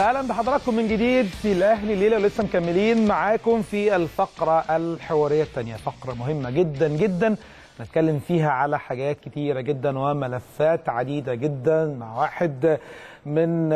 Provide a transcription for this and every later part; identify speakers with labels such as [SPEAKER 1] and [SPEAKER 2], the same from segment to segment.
[SPEAKER 1] أهلا بحضراتكم من جديد في الأهلي الليلة ولسه مكملين معاكم في الفقرة الحوارية الثانية فقرة مهمة جدا جدا. نتكلم فيها على حاجات كتيرة جدا وملفات عديدة جدا مع واحد من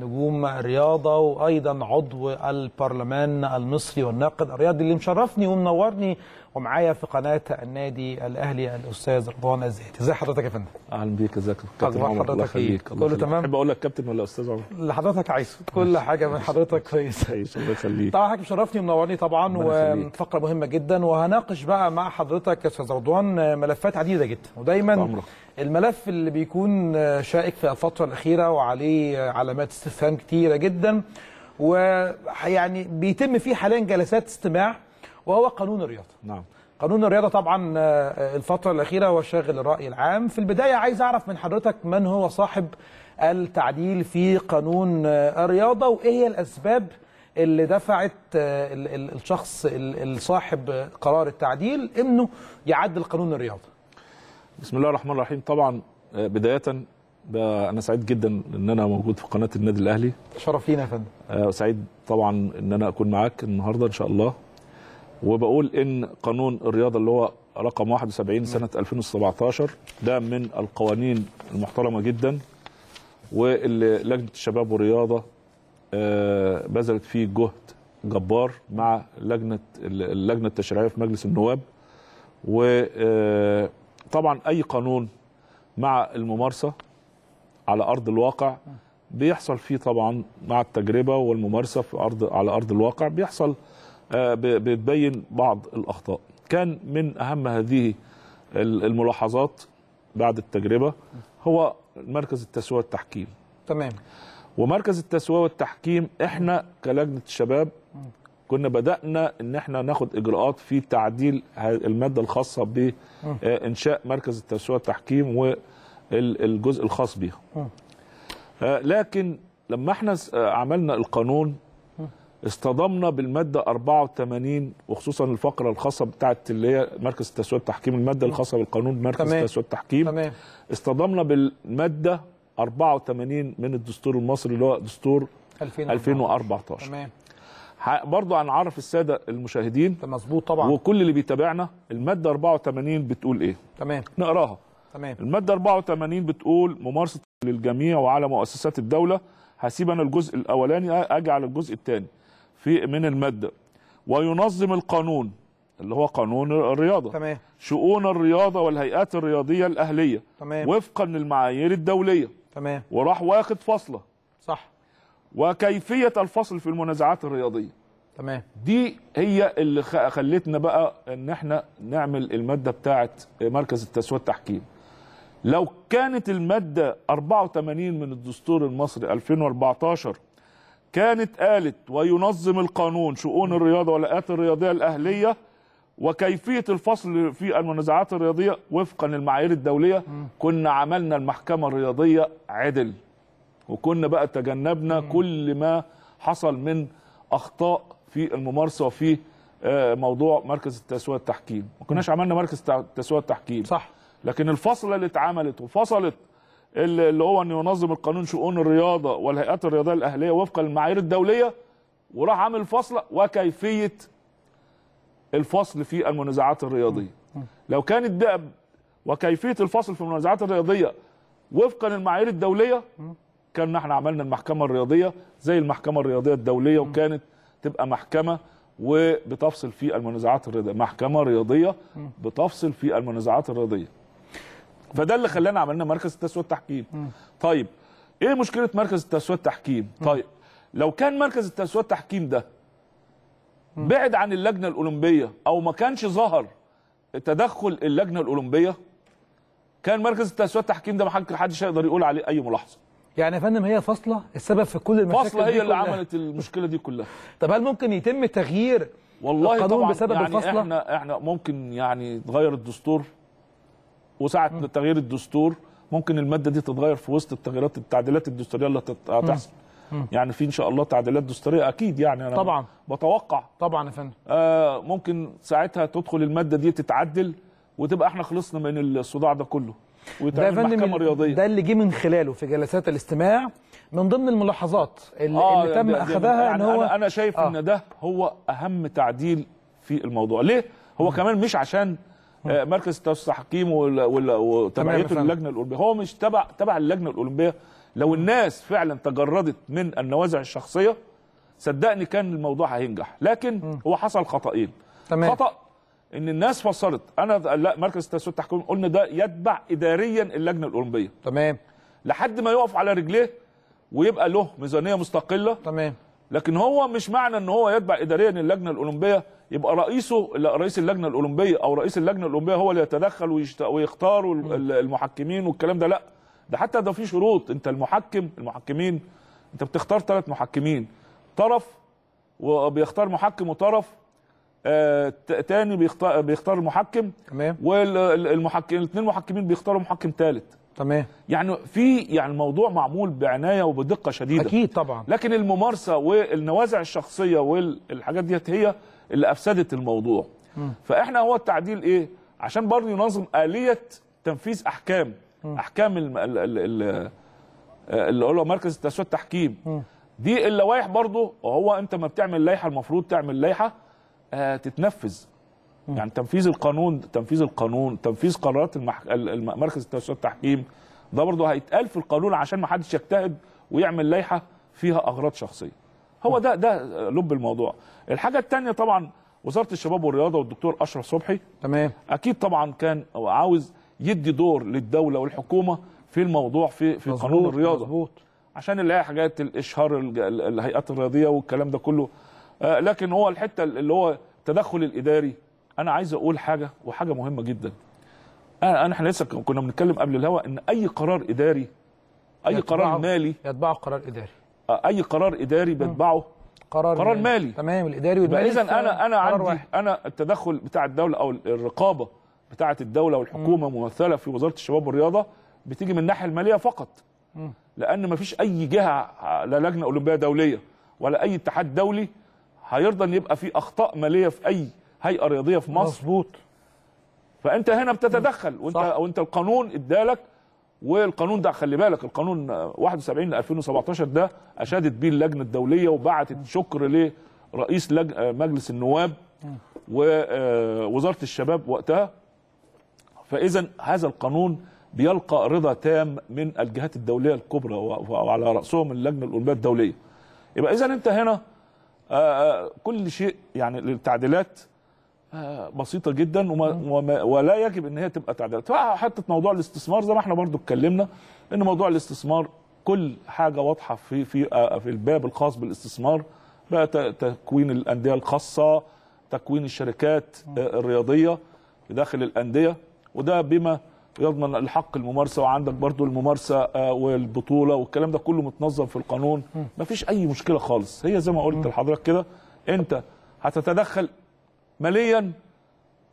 [SPEAKER 1] نجوم الرياضه وأيضا عضو البرلمان المصري والناقد الرياضي اللي مشرفني ومنورني ومعايا في قناة النادي الأهلي الأستاذ رضوان الزيتي. ازي حضرتك يا فندم؟
[SPEAKER 2] أهلا بيك ازيك كابتن عمر الله
[SPEAKER 1] حضرتك إيه؟
[SPEAKER 2] يخليك.
[SPEAKER 1] كله. تمام؟
[SPEAKER 2] أحب أقول لك كابتن ولا أستاذ عمر؟
[SPEAKER 1] اللي حضرتك عايزه. كل حاجة من حضرتك كويسة.
[SPEAKER 2] تعيش الله يخليك.
[SPEAKER 1] طبعا حضرتك مشرفني ومنورني طبعا. وفقرة مهمة جدا. وهناقش بقى مع حضرتك يا أستاذ رضوان ملفات عديدة جدا. ودايما. الملف اللي بيكون شائك في الفترة الأخيرة وعليه علامات استفهام كتيرة جدا ويعني بيتم فيه حاليا جلسات استماع وهو قانون الرياضة.
[SPEAKER 2] نعم.
[SPEAKER 1] قانون الرياضة طبعا آه، الفترة الأخيرة هو شاغل الرأي العام. في البداية عايز أعرف من حضرتك من هو صاحب التعديل في قانون آه، الرياضة وإيه هي الأسباب اللي دفعت آه، ال- ال- الشخص ال- الصاحب قرار التعديل إنه يعدل قانون الرياضة؟
[SPEAKER 2] بسم الله الرحمن الرحيم. طبعا آه، بداية ب- أنا سعيد جدا إن أنا موجود في قناة النادي الأهلي.
[SPEAKER 1] شرف لينا يا فندم.
[SPEAKER 2] آه، وسعيد طبعا إن أنا أكون معاك النهارده إن شاء الله. وبقول إن قانون الرياضة اللي هو رقم 71 سنة 2017 ده من القوانين المحترمة جدا واللي لجنة الشباب والرياضة آه، بذلت فيه جهد جبار مع لجنة اللجنة التشريعية في مجلس النواب. وطبعا أي قانون مع الممارسة على أرض الواقع بيحصل فيه طبعا مع التجربة والممارسة في ارض على أرض الواقع بيحصل آه، بتبين بعض الأخطاء. كان من أهم هذه ال- الملاحظات بعد التجربة هو مركز التسوية والتحكيم.
[SPEAKER 1] تمام.
[SPEAKER 2] ومركز التسوية والتحكيم إحنا كلجنة الشباب كنا بدأنا إن إحنا ناخد إجراءات في تعديل المادة الخاصة بانشاء مركز التسوية والتحكيم والجزء الخاص بيها. آه، لكن لما إحنا آه، عملنا القانون اصطدمنا بالمادة 84 وخصوصا الفقرة الخاصة بتاعت اللي هي مركز التسوية والتحكيم المادة الخاصة بالقانون مركز
[SPEAKER 1] تمام.
[SPEAKER 2] التسوية والتحكيم.
[SPEAKER 1] تمام.
[SPEAKER 2] اصطدمنا بالمادة 84 من الدستور المصري اللي هو دستور 2014
[SPEAKER 1] تمام.
[SPEAKER 2] برضو هنعرف السادة المشاهدين.
[SPEAKER 1] مظبوط طبعا.
[SPEAKER 2] وكل اللي بيتابعنا المادة 84 بتقول إيه؟
[SPEAKER 1] تمام.
[SPEAKER 2] نقراها.
[SPEAKER 1] تمام.
[SPEAKER 2] المادة 84 بتقول ممارسة للجميع وعلى مؤسسات الدولة. هسيب أنا الجزء الأولاني أجي على الجزء الثاني في من المادة. وينظم القانون اللي هو قانون الرياضة.
[SPEAKER 1] تمام.
[SPEAKER 2] شؤون الرياضة والهيئات الرياضية الأهلية.
[SPEAKER 1] تمام.
[SPEAKER 2] وفقا للمعايير الدولية.
[SPEAKER 1] تمام.
[SPEAKER 2] وراح واخد فاصله
[SPEAKER 1] صح.
[SPEAKER 2] وكيفية الفصل في المنازعات الرياضية.
[SPEAKER 1] تمام.
[SPEAKER 2] دي هي اللي خلتنا بقى إن إحنا نعمل المادة بتاعه مركز التسوية التحكيم لو كانت المادة 84 من الدستور المصري 2014 كانت قالت وينظم القانون شؤون الرياضة والهيئات الرياضية الأهلية وكيفية الفصل في المنازعات الرياضية وفقا للمعايير الدولية كنا عملنا المحكمة الرياضية عدل. وكنا بقى تجنبنا كل ما حصل من أخطاء في الممارسة وفي آه، موضوع مركز التسويه التحكيم. ما كناش عملنا مركز التسويه التحكيم.
[SPEAKER 1] صح.
[SPEAKER 2] لكن الفصله اللي اتعملت وفصلت اللي اللي هو إن ينظم القانون شؤون الرياضة والهيئات الرياضية الأهلية وفقا للمعايير الدولية وراح عامل فصله وكيفية الفصل في المنازعات الرياضية. لو كانت ده وكيفية الفصل في المنازعات الرياضية وفقا للمعايير الدولية كنا إحنا عملنا المحكمة الرياضية زي المحكمة الرياضية الدولية وكانت تبقى محكمة وبتفصل في المنازعات الرياضية. محكمة رياضية بتفصل في المنازعات الرياضية. فده اللي خلانا عملنا مركز التسوية التحكيم طيب إيه مشكلة مركز التسوية التحكيم طيب لو كان مركز التسوية التحكيم ده بعد عن اللجنة الأولمبية أو ما كانش ظهر تدخل اللجنة الأولمبية كان مركز التسوية التحكيم ده ما حد- حدش هيقدر يقول عليه أي ملاحظة.
[SPEAKER 1] يعني يا فندم هي فاصلة السبب في كل المشاكل
[SPEAKER 2] فاصلة
[SPEAKER 1] دي
[SPEAKER 2] هي اللي
[SPEAKER 1] كلها.
[SPEAKER 2] عملت المشكلة دي كلها.
[SPEAKER 1] طب هل ممكن يتم تغيير
[SPEAKER 2] والله
[SPEAKER 1] القانون
[SPEAKER 2] طبعا
[SPEAKER 1] بسبب
[SPEAKER 2] يعني
[SPEAKER 1] الفاصلة؟
[SPEAKER 2] إحنا إحنا ممكن يعني تغير الدستور. وساعة تغيير الدستور ممكن المادة دي تتغير في وسط التغييرات التعديلات الدستورية اللي هتحصل. يعني في إن شاء الله تعديلات دستورية أكيد يعني أنا
[SPEAKER 1] طبعا.
[SPEAKER 2] بتوقع.
[SPEAKER 1] طبعا يا فندم.
[SPEAKER 2] آه ممكن ساعتها تدخل المادة دي تتعدل وتبقى إحنا خلصنا من الصداع ده كله. ويتعمل محكمه
[SPEAKER 1] فندم
[SPEAKER 2] رياضية.
[SPEAKER 1] ده اللي جه من خلاله في جلسات الاستماع من ضمن الملاحظات اللي,
[SPEAKER 2] آه،
[SPEAKER 1] اللي تم
[SPEAKER 2] ده- ده-
[SPEAKER 1] أخذها
[SPEAKER 2] يعني
[SPEAKER 1] إن هو
[SPEAKER 2] أنا أنا شايف
[SPEAKER 1] آه.
[SPEAKER 2] إن ده هو أهم تعديل في الموضوع. ليه؟ هو كمان مش عشان آه، مركز التحكيم وتبعيته
[SPEAKER 1] فندم.
[SPEAKER 2] للجنه الأولمبية. هو مش تبع تبع اللجنة الأولمبية. لو الناس فعلا تجردت من النوازع الشخصية صدقني كان الموضوع هينجح. لكن هو حصل خطأين.
[SPEAKER 1] تمام.
[SPEAKER 2] خطأ إن الناس فسرت أنا لا مركز التسويق التحكيم قلنا ده يتبع اداريا اللجنة الأولمبية.
[SPEAKER 1] تمام.
[SPEAKER 2] لحد ما يقف على رجليه ويبقى له ميزانية مستقلة.
[SPEAKER 1] تمام.
[SPEAKER 2] لكن هو مش معنى إن هو يتبع اداريا اللجنة الأولمبية. يبقى رئيسه رئيس اللجنة الأولمبية أو رئيس اللجنة الأولمبية هو اللي يتدخل ويشت... ويختار ال- ال- المحكمين والكلام ده. لا. ده حتى ده في شروط. أنت المحكم المحكمين أنت بتختار ثلاث محكمين. طرف وبيختار محكم وطرف تاني بيختار بيختار محكم
[SPEAKER 1] تمام.
[SPEAKER 2] والمحكم الاثنين محكمين بيختاروا محكم ثالث
[SPEAKER 1] تمام.
[SPEAKER 2] يعني في يعني الموضوع معمول بعناية وبدقة شديدة.
[SPEAKER 1] أكيد طبعا.
[SPEAKER 2] لكن الممارسة والنوازع الشخصية والحاجات ديت هي اللي أفسدت الموضوع. فإحنا هو التعديل إيه؟ عشان برضه ينظم آلية تنفيذ أحكام. أحكام الم- ال- ال- ال- اللي هو مركز التسويق التحكيم. دي اللوائح برضه هو أنت ما بتعمل لائحة المفروض تعمل لائحة آه تتنفذ. يعني تنفيذ القانون تنفيذ القانون تنفيذ قرارات المح... ال- الم- مركز التحكيم ده برضه هيتقال في القانون عشان ما حدش يجتهد ويعمل لائحه فيها أغراض شخصية. هو ده ده لب الموضوع. الحاجة الثانية طبعا وزارة الشباب والرياضة والدكتور أشرف صبحي
[SPEAKER 1] تمام.
[SPEAKER 2] أكيد طبعا كان عاوز يدي دور للدولة والحكومة في الموضوع في في قانون
[SPEAKER 1] مظبوط،
[SPEAKER 2] الرياضة.
[SPEAKER 1] مظبوط.
[SPEAKER 2] عشان نلاقي حاجات الإشهار الهيئات الرياضية والكلام ده كله آه، لكن هو الحتة اللي هو التدخل الإداري. أنا عايز أقول حاجة وحاجة مهمة جدا. أنا إحنا لسه كنا بنتكلم قبل الهوا إن أي قرار إداري
[SPEAKER 1] أي
[SPEAKER 2] قرار مالي
[SPEAKER 1] يتبعه قرار إداري.
[SPEAKER 2] آه، أي قرار إداري بيتبعه
[SPEAKER 1] قرار
[SPEAKER 2] قرار مالي.
[SPEAKER 1] تمام الإداري والمالي
[SPEAKER 2] اذا أنا
[SPEAKER 1] أنا
[SPEAKER 2] عندي
[SPEAKER 1] واحد.
[SPEAKER 2] أنا التدخل بتاع الدولة أو الرقابة بتاعة الدولة والحكومة ممثلة في وزارة الشباب والرياضة بتيجي من الناحية المالية فقط. لأن ما فيش أي جهة لا لجنة أولمبية دولية ولا أي اتحاد دولي هيرضى إن يبقى في أخطاء مالية في أي هيئة رياضية في مصر؟
[SPEAKER 1] مظبوط.
[SPEAKER 2] فأنت هنا بتتدخل. وانت
[SPEAKER 1] صح.
[SPEAKER 2] وأنت القانون ادالك والقانون ده خلي بالك القانون 71 ل 2017 ده أشادت بيه اللجنة الدولية وبعتت شكر لرئيس لج... مجلس النواب ووزاره الشباب وقتها. فاذا هذا القانون بيلقى رضا تام من الجهات الدولية الكبرى وعلى رأسهم اللجنة الأولمبية الدولية. يبقى اذا أنت هنا آه، آه، كل شيء يعني التعديلات آه، بسيطة جدا وما وما ولا يجب إن هي تبقى تعديلات. حتى موضوع الاستثمار زي ما إحنا برضو اتكلمنا إن موضوع الاستثمار كل حاجة واضحة في في آه، في الباب الخاص بالاستثمار بقى تكوين الأندية الخاصة تكوين الشركات آه، الرياضية داخل الأندية وده بما يضمن الحق الممارسة وعندك برضو الممارسة آه، والبطولة والكلام ده كله متنظم في القانون. مفيش أي مشكلة خالص. هي زي ما قلت لحضرتك كده أنت هتتدخل ماليا.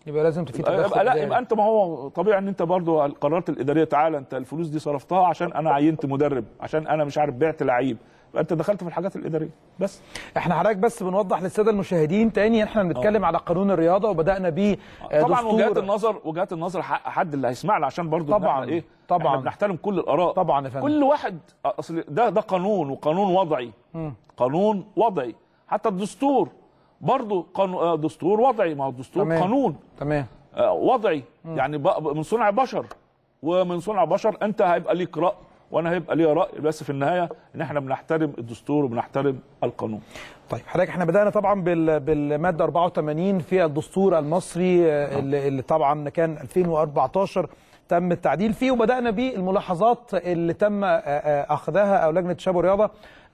[SPEAKER 1] يبقى لازم في تدخل
[SPEAKER 2] يبقى لا. يبقى أنت ما هو طبيعي إن أنت برضو القرارات الإدارية تعالى أنت الفلوس دي صرفتها عشان أنا عينت مدرب عشان أنا مش عارف بعت لعيب. انت دخلت في الحاجات الادارية. بس.
[SPEAKER 1] إحنا حضرتك بس بنوضح للسادة المشاهدين تاني إحنا بنتكلم على قانون الرياضة وبدأنا بيه آه،
[SPEAKER 2] طبعا. وجهات النظر وجهات النظر حق حد اللي هيسمعنا عشان برضو
[SPEAKER 1] طبعاً،
[SPEAKER 2] إيه
[SPEAKER 1] طبعاً.
[SPEAKER 2] إحنا بنحترم كل الآراء.
[SPEAKER 1] طبعاً يا فندم.
[SPEAKER 2] كل واحد أصل ده ده قانون وقانون وضعي. قانون وضعي. حتى الدستور برضو قانون آه، دستور وضعي. ما هو الدستور
[SPEAKER 1] تمام.
[SPEAKER 2] قانون.
[SPEAKER 1] تمام.
[SPEAKER 2] آه، وضعي. يعني ب- من صنع بشر. ومن صنع بشر انت هيبقى ليك راي وأنا هيبقى ليا رأي بس في النهاية ان إحنا بنحترم الدستور وبنحترم القانون.
[SPEAKER 1] طيب حضرتك إحنا بدأنا طبعا بال- بالمادة 84 في الدستور المصري آه، اللي اللي طبعا كان 2014 تم التعديل فيه وبدأنا بالملاحظات اللي تم أخذها أو لجنة آه،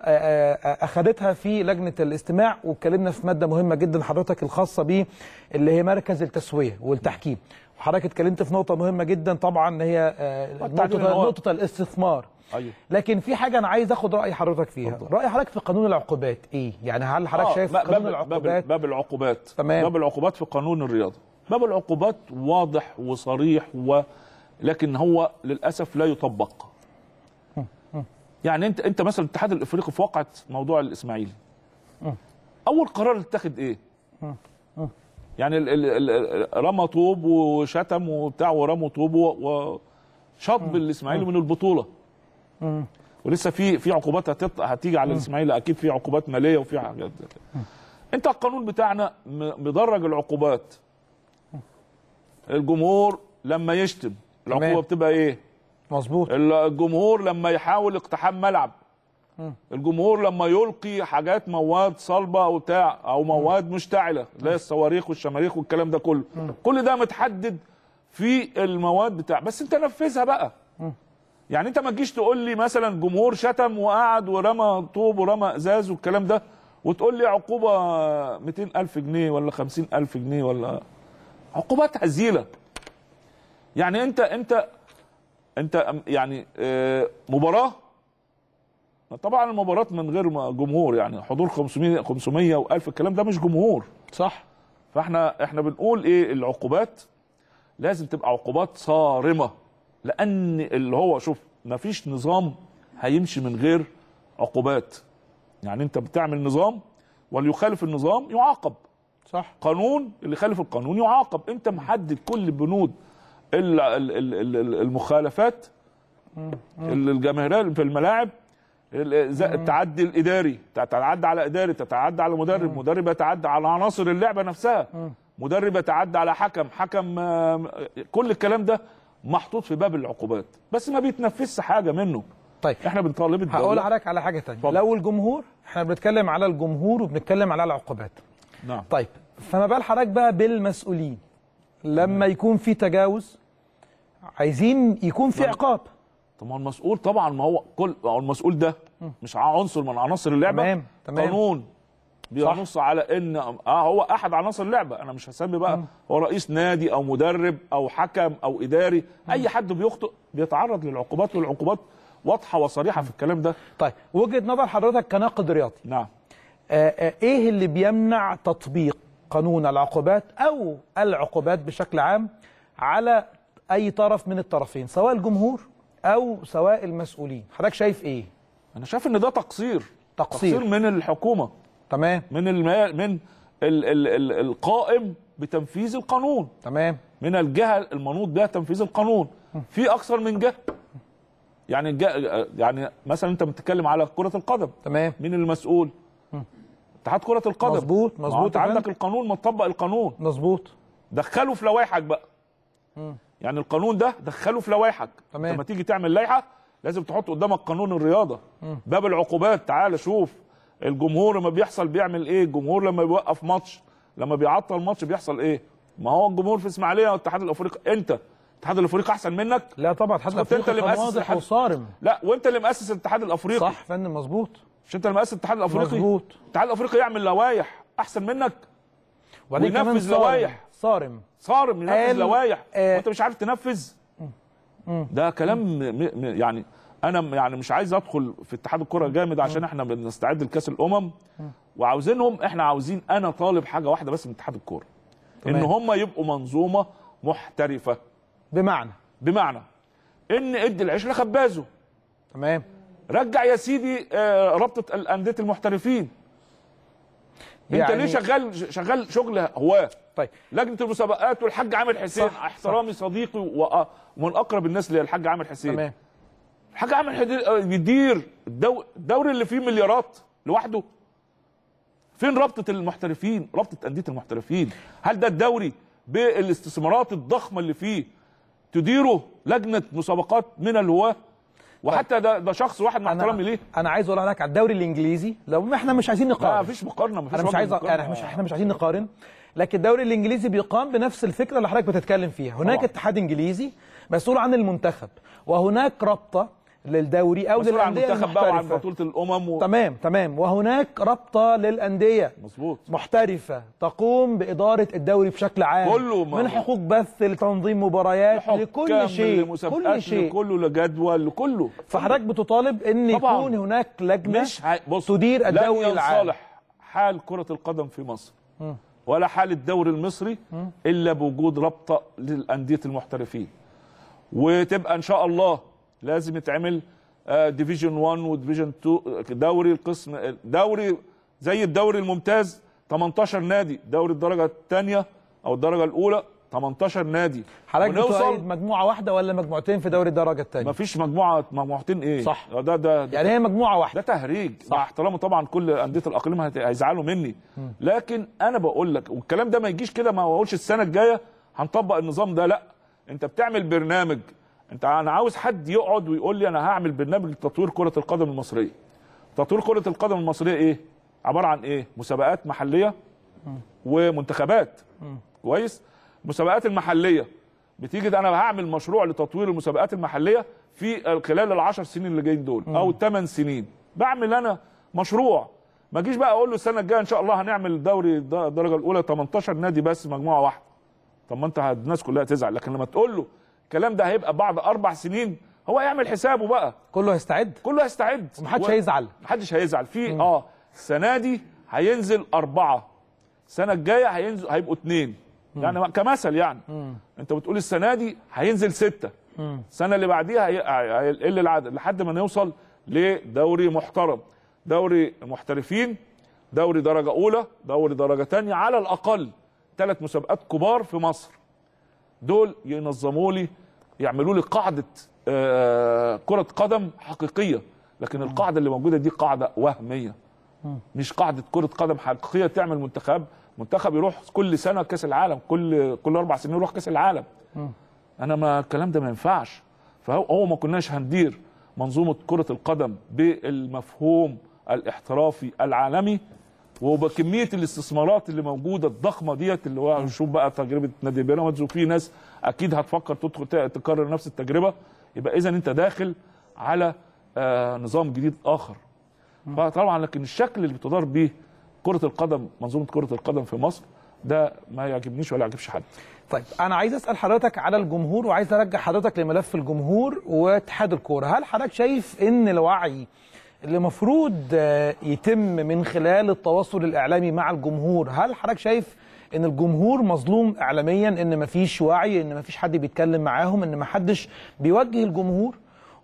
[SPEAKER 1] آه، أخذتها في لجنة الاستماع واتكلمنا في مادة مهمة جدا حضرتك الخاصة بيه اللي هي مركز التسوية والتحكيم. وحضرتك اتكلمت في نقطة مهمة جدا طبعا هي آه،
[SPEAKER 2] نقطة
[SPEAKER 1] نقطة الاستثمار.
[SPEAKER 2] أيوه.
[SPEAKER 1] لكن في حاجة أنا عايز آخد رأي حضرتك فيها. رأي حضرتك في قانون العقوبات إيه؟ يعني هل حضرتك
[SPEAKER 2] آه،
[SPEAKER 1] شايف
[SPEAKER 2] باب-
[SPEAKER 1] قانون
[SPEAKER 2] باب-
[SPEAKER 1] العقوبات؟
[SPEAKER 2] باب العقوبات.
[SPEAKER 1] تمام.
[SPEAKER 2] باب العقوبات في قانون الرياضة. باب العقوبات واضح وصريح و لكن هو للأسف لا يطبق. يعني أنت أنت مثلا الاتحاد الإفريقي في واقعه موضوع الإسماعيلي. أول قرار اتخذ إيه؟ يعني ال ال ال رمى طوب وشتم وبتاع ورموا طوب وشطب الإسماعيلي من البطولة. ولسه في في عقوبات هتط... هتيجي على الإسماعيلي أكيد في عقوبات مالية وفي حاجات أنت القانون بتاعنا مدرج العقوبات. الجمهور لما يشتم
[SPEAKER 1] العقوبة.
[SPEAKER 2] بتبقى إيه؟
[SPEAKER 1] مظبوط.
[SPEAKER 2] الجمهور لما يحاول اقتحام ملعب الجمهور لما يلقي حاجات مواد صلبة أو بتاع أو مواد مشتعلة هي الصواريخ والشماريخ والكلام ده كله. كل ده متحدد في المواد بتاع بس انت نفذها بقى. يعني انت ما تجيش تقول لي مثلا جمهور شتم وقعد ورمى طوب ورمى أزاز والكلام ده وتقول لي عقوبة 200 ألف جنيه ولا 50 ألف جنيه ولا عقوبات هزيله يعني انت انت انت يعني مباراة طبعا المباراة من غير جمهور يعني حضور 500 500 و1000 الكلام ده مش جمهور.
[SPEAKER 1] صح.
[SPEAKER 2] فإحنا إحنا بنقول إيه؟ العقوبات لازم تبقى عقوبات صارمة لأن اللي هو شوف مفيش نظام هيمشي من غير عقوبات. يعني أنت بتعمل نظام واللي يخالف النظام يعاقب.
[SPEAKER 1] صح.
[SPEAKER 2] قانون اللي يخالف القانون يعاقب. أنت محدد كل بنود ال- ال- ال- ال- المخالفات ال- الجماهيرية في الملاعب التعدي الإداري. تتعدى على إداري تتعدى على مدرب. مدرب يتعدى على عناصر اللعبة نفسها. مدرب يتعدى على حكم. حكم آم، كل الكلام ده محطوط في باب العقوبات. بس ما بيتنفذش حاجة منه.
[SPEAKER 1] طيب.
[SPEAKER 2] إحنا بنطالب
[SPEAKER 1] هقول لحضرتك على حاجة
[SPEAKER 2] اتفضل.
[SPEAKER 1] لو الجمهور إحنا بنتكلم على الجمهور وبنتكلم على العقوبات.
[SPEAKER 2] نعم.
[SPEAKER 1] طيب. فما بال حضرتك بقى بالمسؤولين. لما يكون في تجاوز عايزين يكون في عقاب.
[SPEAKER 2] طب ما هو المسؤول طبعا ما هو كل ما هو المسؤول ده مش عنصر من عناصر اللعبة
[SPEAKER 1] تمام، تمام.
[SPEAKER 2] قانون. بينص على إن آه هو أحد عناصر اللعبة. أنا مش هسمي بقى هو رئيس نادي أو مدرب أو حكم أو إداري أي حد بيخطئ بيتعرض للعقوبات والعقوبات واضحة وصريحة في الكلام ده.
[SPEAKER 1] طيب وجهة نظر حضرتك كناقد رياضي.
[SPEAKER 2] نعم.
[SPEAKER 1] آه، آه، إيه اللي بيمنع تطبيق قانون العقوبات أو العقوبات بشكل عام على أي طرف من الطرفين سواء الجمهور أو سواء المسؤولين. حضرتك شايف إيه؟
[SPEAKER 2] أنا شايف إن ده تقصير.
[SPEAKER 1] تقصير.
[SPEAKER 2] من الحكومة.
[SPEAKER 1] تمام.
[SPEAKER 2] من الما من ال ال ال القائم بتنفيذ القانون.
[SPEAKER 1] تمام.
[SPEAKER 2] من الجهة المنوط بها تنفيذ القانون. في أكثر من جهة. يعني الجهة يعني مثلا أنت بتتكلم على كرة القدم.
[SPEAKER 1] تمام.
[SPEAKER 2] مين المسؤول؟ اتحاد كرة القدم.
[SPEAKER 1] مظبوط، مظبوط
[SPEAKER 2] عندك. القانون ما تطبق القانون.
[SPEAKER 1] مظبوط.
[SPEAKER 2] دخله في لوائحك بقى. يعني القانون ده دخله في لوائحك
[SPEAKER 1] تمام.
[SPEAKER 2] لما تيجي تعمل لائحة لازم تحط قدامك قانون الرياضة باب العقوبات تعال شوف الجمهور لما بيحصل بيعمل إيه الجمهور لما بيوقف ماتش لما بيعطل ماتش بيحصل إيه ما هو الجمهور في إسماعيلية والاتحاد الأفريقي أنت الاتحاد الأفريقي أحسن منك
[SPEAKER 1] لا طبعا الاتحاد
[SPEAKER 2] كنت أنت
[SPEAKER 1] الأفريقي
[SPEAKER 2] اللي مؤسس
[SPEAKER 1] واضح. وصارم
[SPEAKER 2] لا وأنت اللي مؤسس الاتحاد الأفريقي
[SPEAKER 1] صح فندم مظبوط
[SPEAKER 2] مش أنت اللي مؤسس الاتحاد الأفريقي
[SPEAKER 1] مظبوط.
[SPEAKER 2] الاتحاد الأفريقي يعمل لوائح أحسن منك وينفذ. لوائح.
[SPEAKER 1] صارم.
[SPEAKER 2] صارم ينفذ لوائح.
[SPEAKER 1] آه.
[SPEAKER 2] وانت مش عارف تنفذ. ده كلام يعني أنا يعني مش عايز أدخل في اتحاد الكرة جامد عشان إحنا بنستعد لكأس الأمم. وعاوزينهم إحنا عاوزين أنا طالب حاجة واحدة بس من اتحاد الكورة.
[SPEAKER 1] إن.
[SPEAKER 2] هم يبقوا منظومة محترفة.
[SPEAKER 1] بمعنى؟
[SPEAKER 2] بمعنى إن إدي العيش لخبازه.
[SPEAKER 1] تمام.
[SPEAKER 2] رجع يا سيدي آه، رابطة الانديه المحترفين. انت
[SPEAKER 1] يعني-
[SPEAKER 2] ليه شغال شغال شغل هواه؟
[SPEAKER 1] طيب.
[SPEAKER 2] لجنة المسابقات والحاج عامر حسين.
[SPEAKER 1] صح،
[SPEAKER 2] احترامي صديقي وأ- ومن أقرب الناس ليا الحاج عامر حسين.
[SPEAKER 1] تمام.
[SPEAKER 2] الحاج عامر حسين بيدير الدو- الدوري اللي فيه مليارات لوحده. فين رابطة المحترفين؟ رابطة أندية المحترفين. هل ده الدوري بالاستثمارات الضخمة اللي فيه تديره لجنة مسابقات من الهواه؟ وحتى ده ده شخص واحد مع احترامي ليه؟
[SPEAKER 1] أنا عايز أقول لك على الدوري الإنجليزي. لو إحنا مش عايزين
[SPEAKER 2] لا
[SPEAKER 1] نقارن
[SPEAKER 2] مفيش مقارنة مفيش
[SPEAKER 1] أنا مش عايز. يعني إحنا مش إحنا مش عايزين نقارن. لكن الدوري الإنجليزي بيقام بنفس الفكرة اللي حضرتك بتتكلم فيها. هناك
[SPEAKER 2] طبعا.
[SPEAKER 1] اتحاد إنجليزي مسؤول عن المنتخب. وهناك رابطة للدوري
[SPEAKER 2] أو
[SPEAKER 1] للأندية
[SPEAKER 2] المنتخب بقى وعن بطولة الأمم و...
[SPEAKER 1] تمام تمام. وهناك رابطة للأندية
[SPEAKER 2] مظبوط.
[SPEAKER 1] محترفة تقوم بإدارة الدوري بشكل عام.
[SPEAKER 2] كله
[SPEAKER 1] من حقوق بث لتنظيم مباريات لكل شيء كل شيء.
[SPEAKER 2] لكله لجدول لكله.
[SPEAKER 1] فحضرتك بتطالب إن
[SPEAKER 2] طبعاً.
[SPEAKER 1] يكون هناك لجنة
[SPEAKER 2] مش هي... بص
[SPEAKER 1] تدير الدوري العام.
[SPEAKER 2] ينصلح حال كرة القدم في مصر ولا حال الدوري المصري إلا بوجود رابطة للأندية المحترفين. وتبقى إن شاء الله لازم يتعمل division 1 و division 2 دوري القسم دوري زي الدوري الممتاز 18 نادي. دوري الدرجة الثانية أو الدرجة الأولى 18 نادي.
[SPEAKER 1] حضرتك بتؤيد مجموعة واحدة ولا مجموعتين في دوري الدرجة الثانية
[SPEAKER 2] مفيش مجموعة مجموعتين إيه؟
[SPEAKER 1] صح.
[SPEAKER 2] ده ده, ده
[SPEAKER 1] يعني هي مجموعة واحدة.
[SPEAKER 2] ده تهريج.
[SPEAKER 1] صح.
[SPEAKER 2] مع احترامي طبعا كل أندية الأقاليم هت- هيزعلوا مني. لكن أنا بقول لك والكلام ده ما يجيش كده ما أقولش السنة الجاية هنطبق النظام ده. لأ أنت بتعمل برنامج انت أنا عاوز حد يقعد ويقول لي أنا هعمل برنامج لتطوير كرة القدم المصرية. تطوير كرة القدم المصرية إيه؟ عبارة عن إيه؟ مسابقات محلية ومنتخبات. كويس؟ المسابقات المحلية. بتيجي ده أنا هعمل مشروع لتطوير المسابقات المحلية في خلال العشر سنين اللي جايين دول أو الثمان سنين. بعمل أنا مشروع. ما اجيش بقى أقول له السنة الجاية إن شاء الله هنعمل دوري الدرجة الأولى 18 نادي بس مجموعة واحدة. طب ما أنت الناس كلها تزعل. لكن لما تقول له الكلام ده هيبقى بعد أربع سنين هو يعمل حسابه بقى.
[SPEAKER 1] كله هيستعد.
[SPEAKER 2] كله هيستعد.
[SPEAKER 1] ومحدش
[SPEAKER 2] و-
[SPEAKER 1] هيزعل.
[SPEAKER 2] محدش هيزعل. في آه السنة دي هينزل أربعة. السنة الجاية هينزل هيبقوا اثنين يعني كمثل يعني. انت بتقول السنة دي هينزل ستة. السنة اللي بعديها هي- هيقل العدد لحد ما نوصل لدوري محترم. دوري محترفين دوري درجة أولى دوري درجة ثانية على الأقل ثلاث مسابقات كبار في مصر. دول ينظموا لي يعملوا لي قاعدة آه، كرة قدم حقيقية. لكن القاعدة اللي موجودة دي قاعدة وهمية. مش قاعدة كرة قدم حقيقية تعمل منتخب. منتخب يروح كل سنة كأس العالم كل كل أربع سنين يروح كأس العالم. أنا ما الكلام ده ما ينفعش. فهو هو ما كناش هندير منظومة كرة القدم بالمفهوم الاحترافي العالمي. وبكمية الاستثمارات اللي موجودة الضخمة ديت اللي هو شوف بقى تجربة نادي بيراميدز وفي ناس أكيد هتفكر تدخل تكرر نفس التجربة. يبقى إذا أنت داخل على آه نظام جديد آخر. فطبعا لكن الشكل اللي بتدار بيه كرة القدم منظومة كرة القدم في مصر ده ما يعجبنيش ولا يعجبش حد.
[SPEAKER 1] طيب أنا عايز أسأل حضرتك على الجمهور وعايز ارجع حضرتك لملف الجمهور واتحاد الكورة. هل حضرتك شايف إن الوعي اللي المفروض آه، يتم من خلال التواصل الإعلامي مع الجمهور هل حضرتك شايف إن الجمهور مظلوم اعلاميا إن مفيش وعي إن مفيش حد بيتكلم معاهم إن محدش بيوجه الجمهور.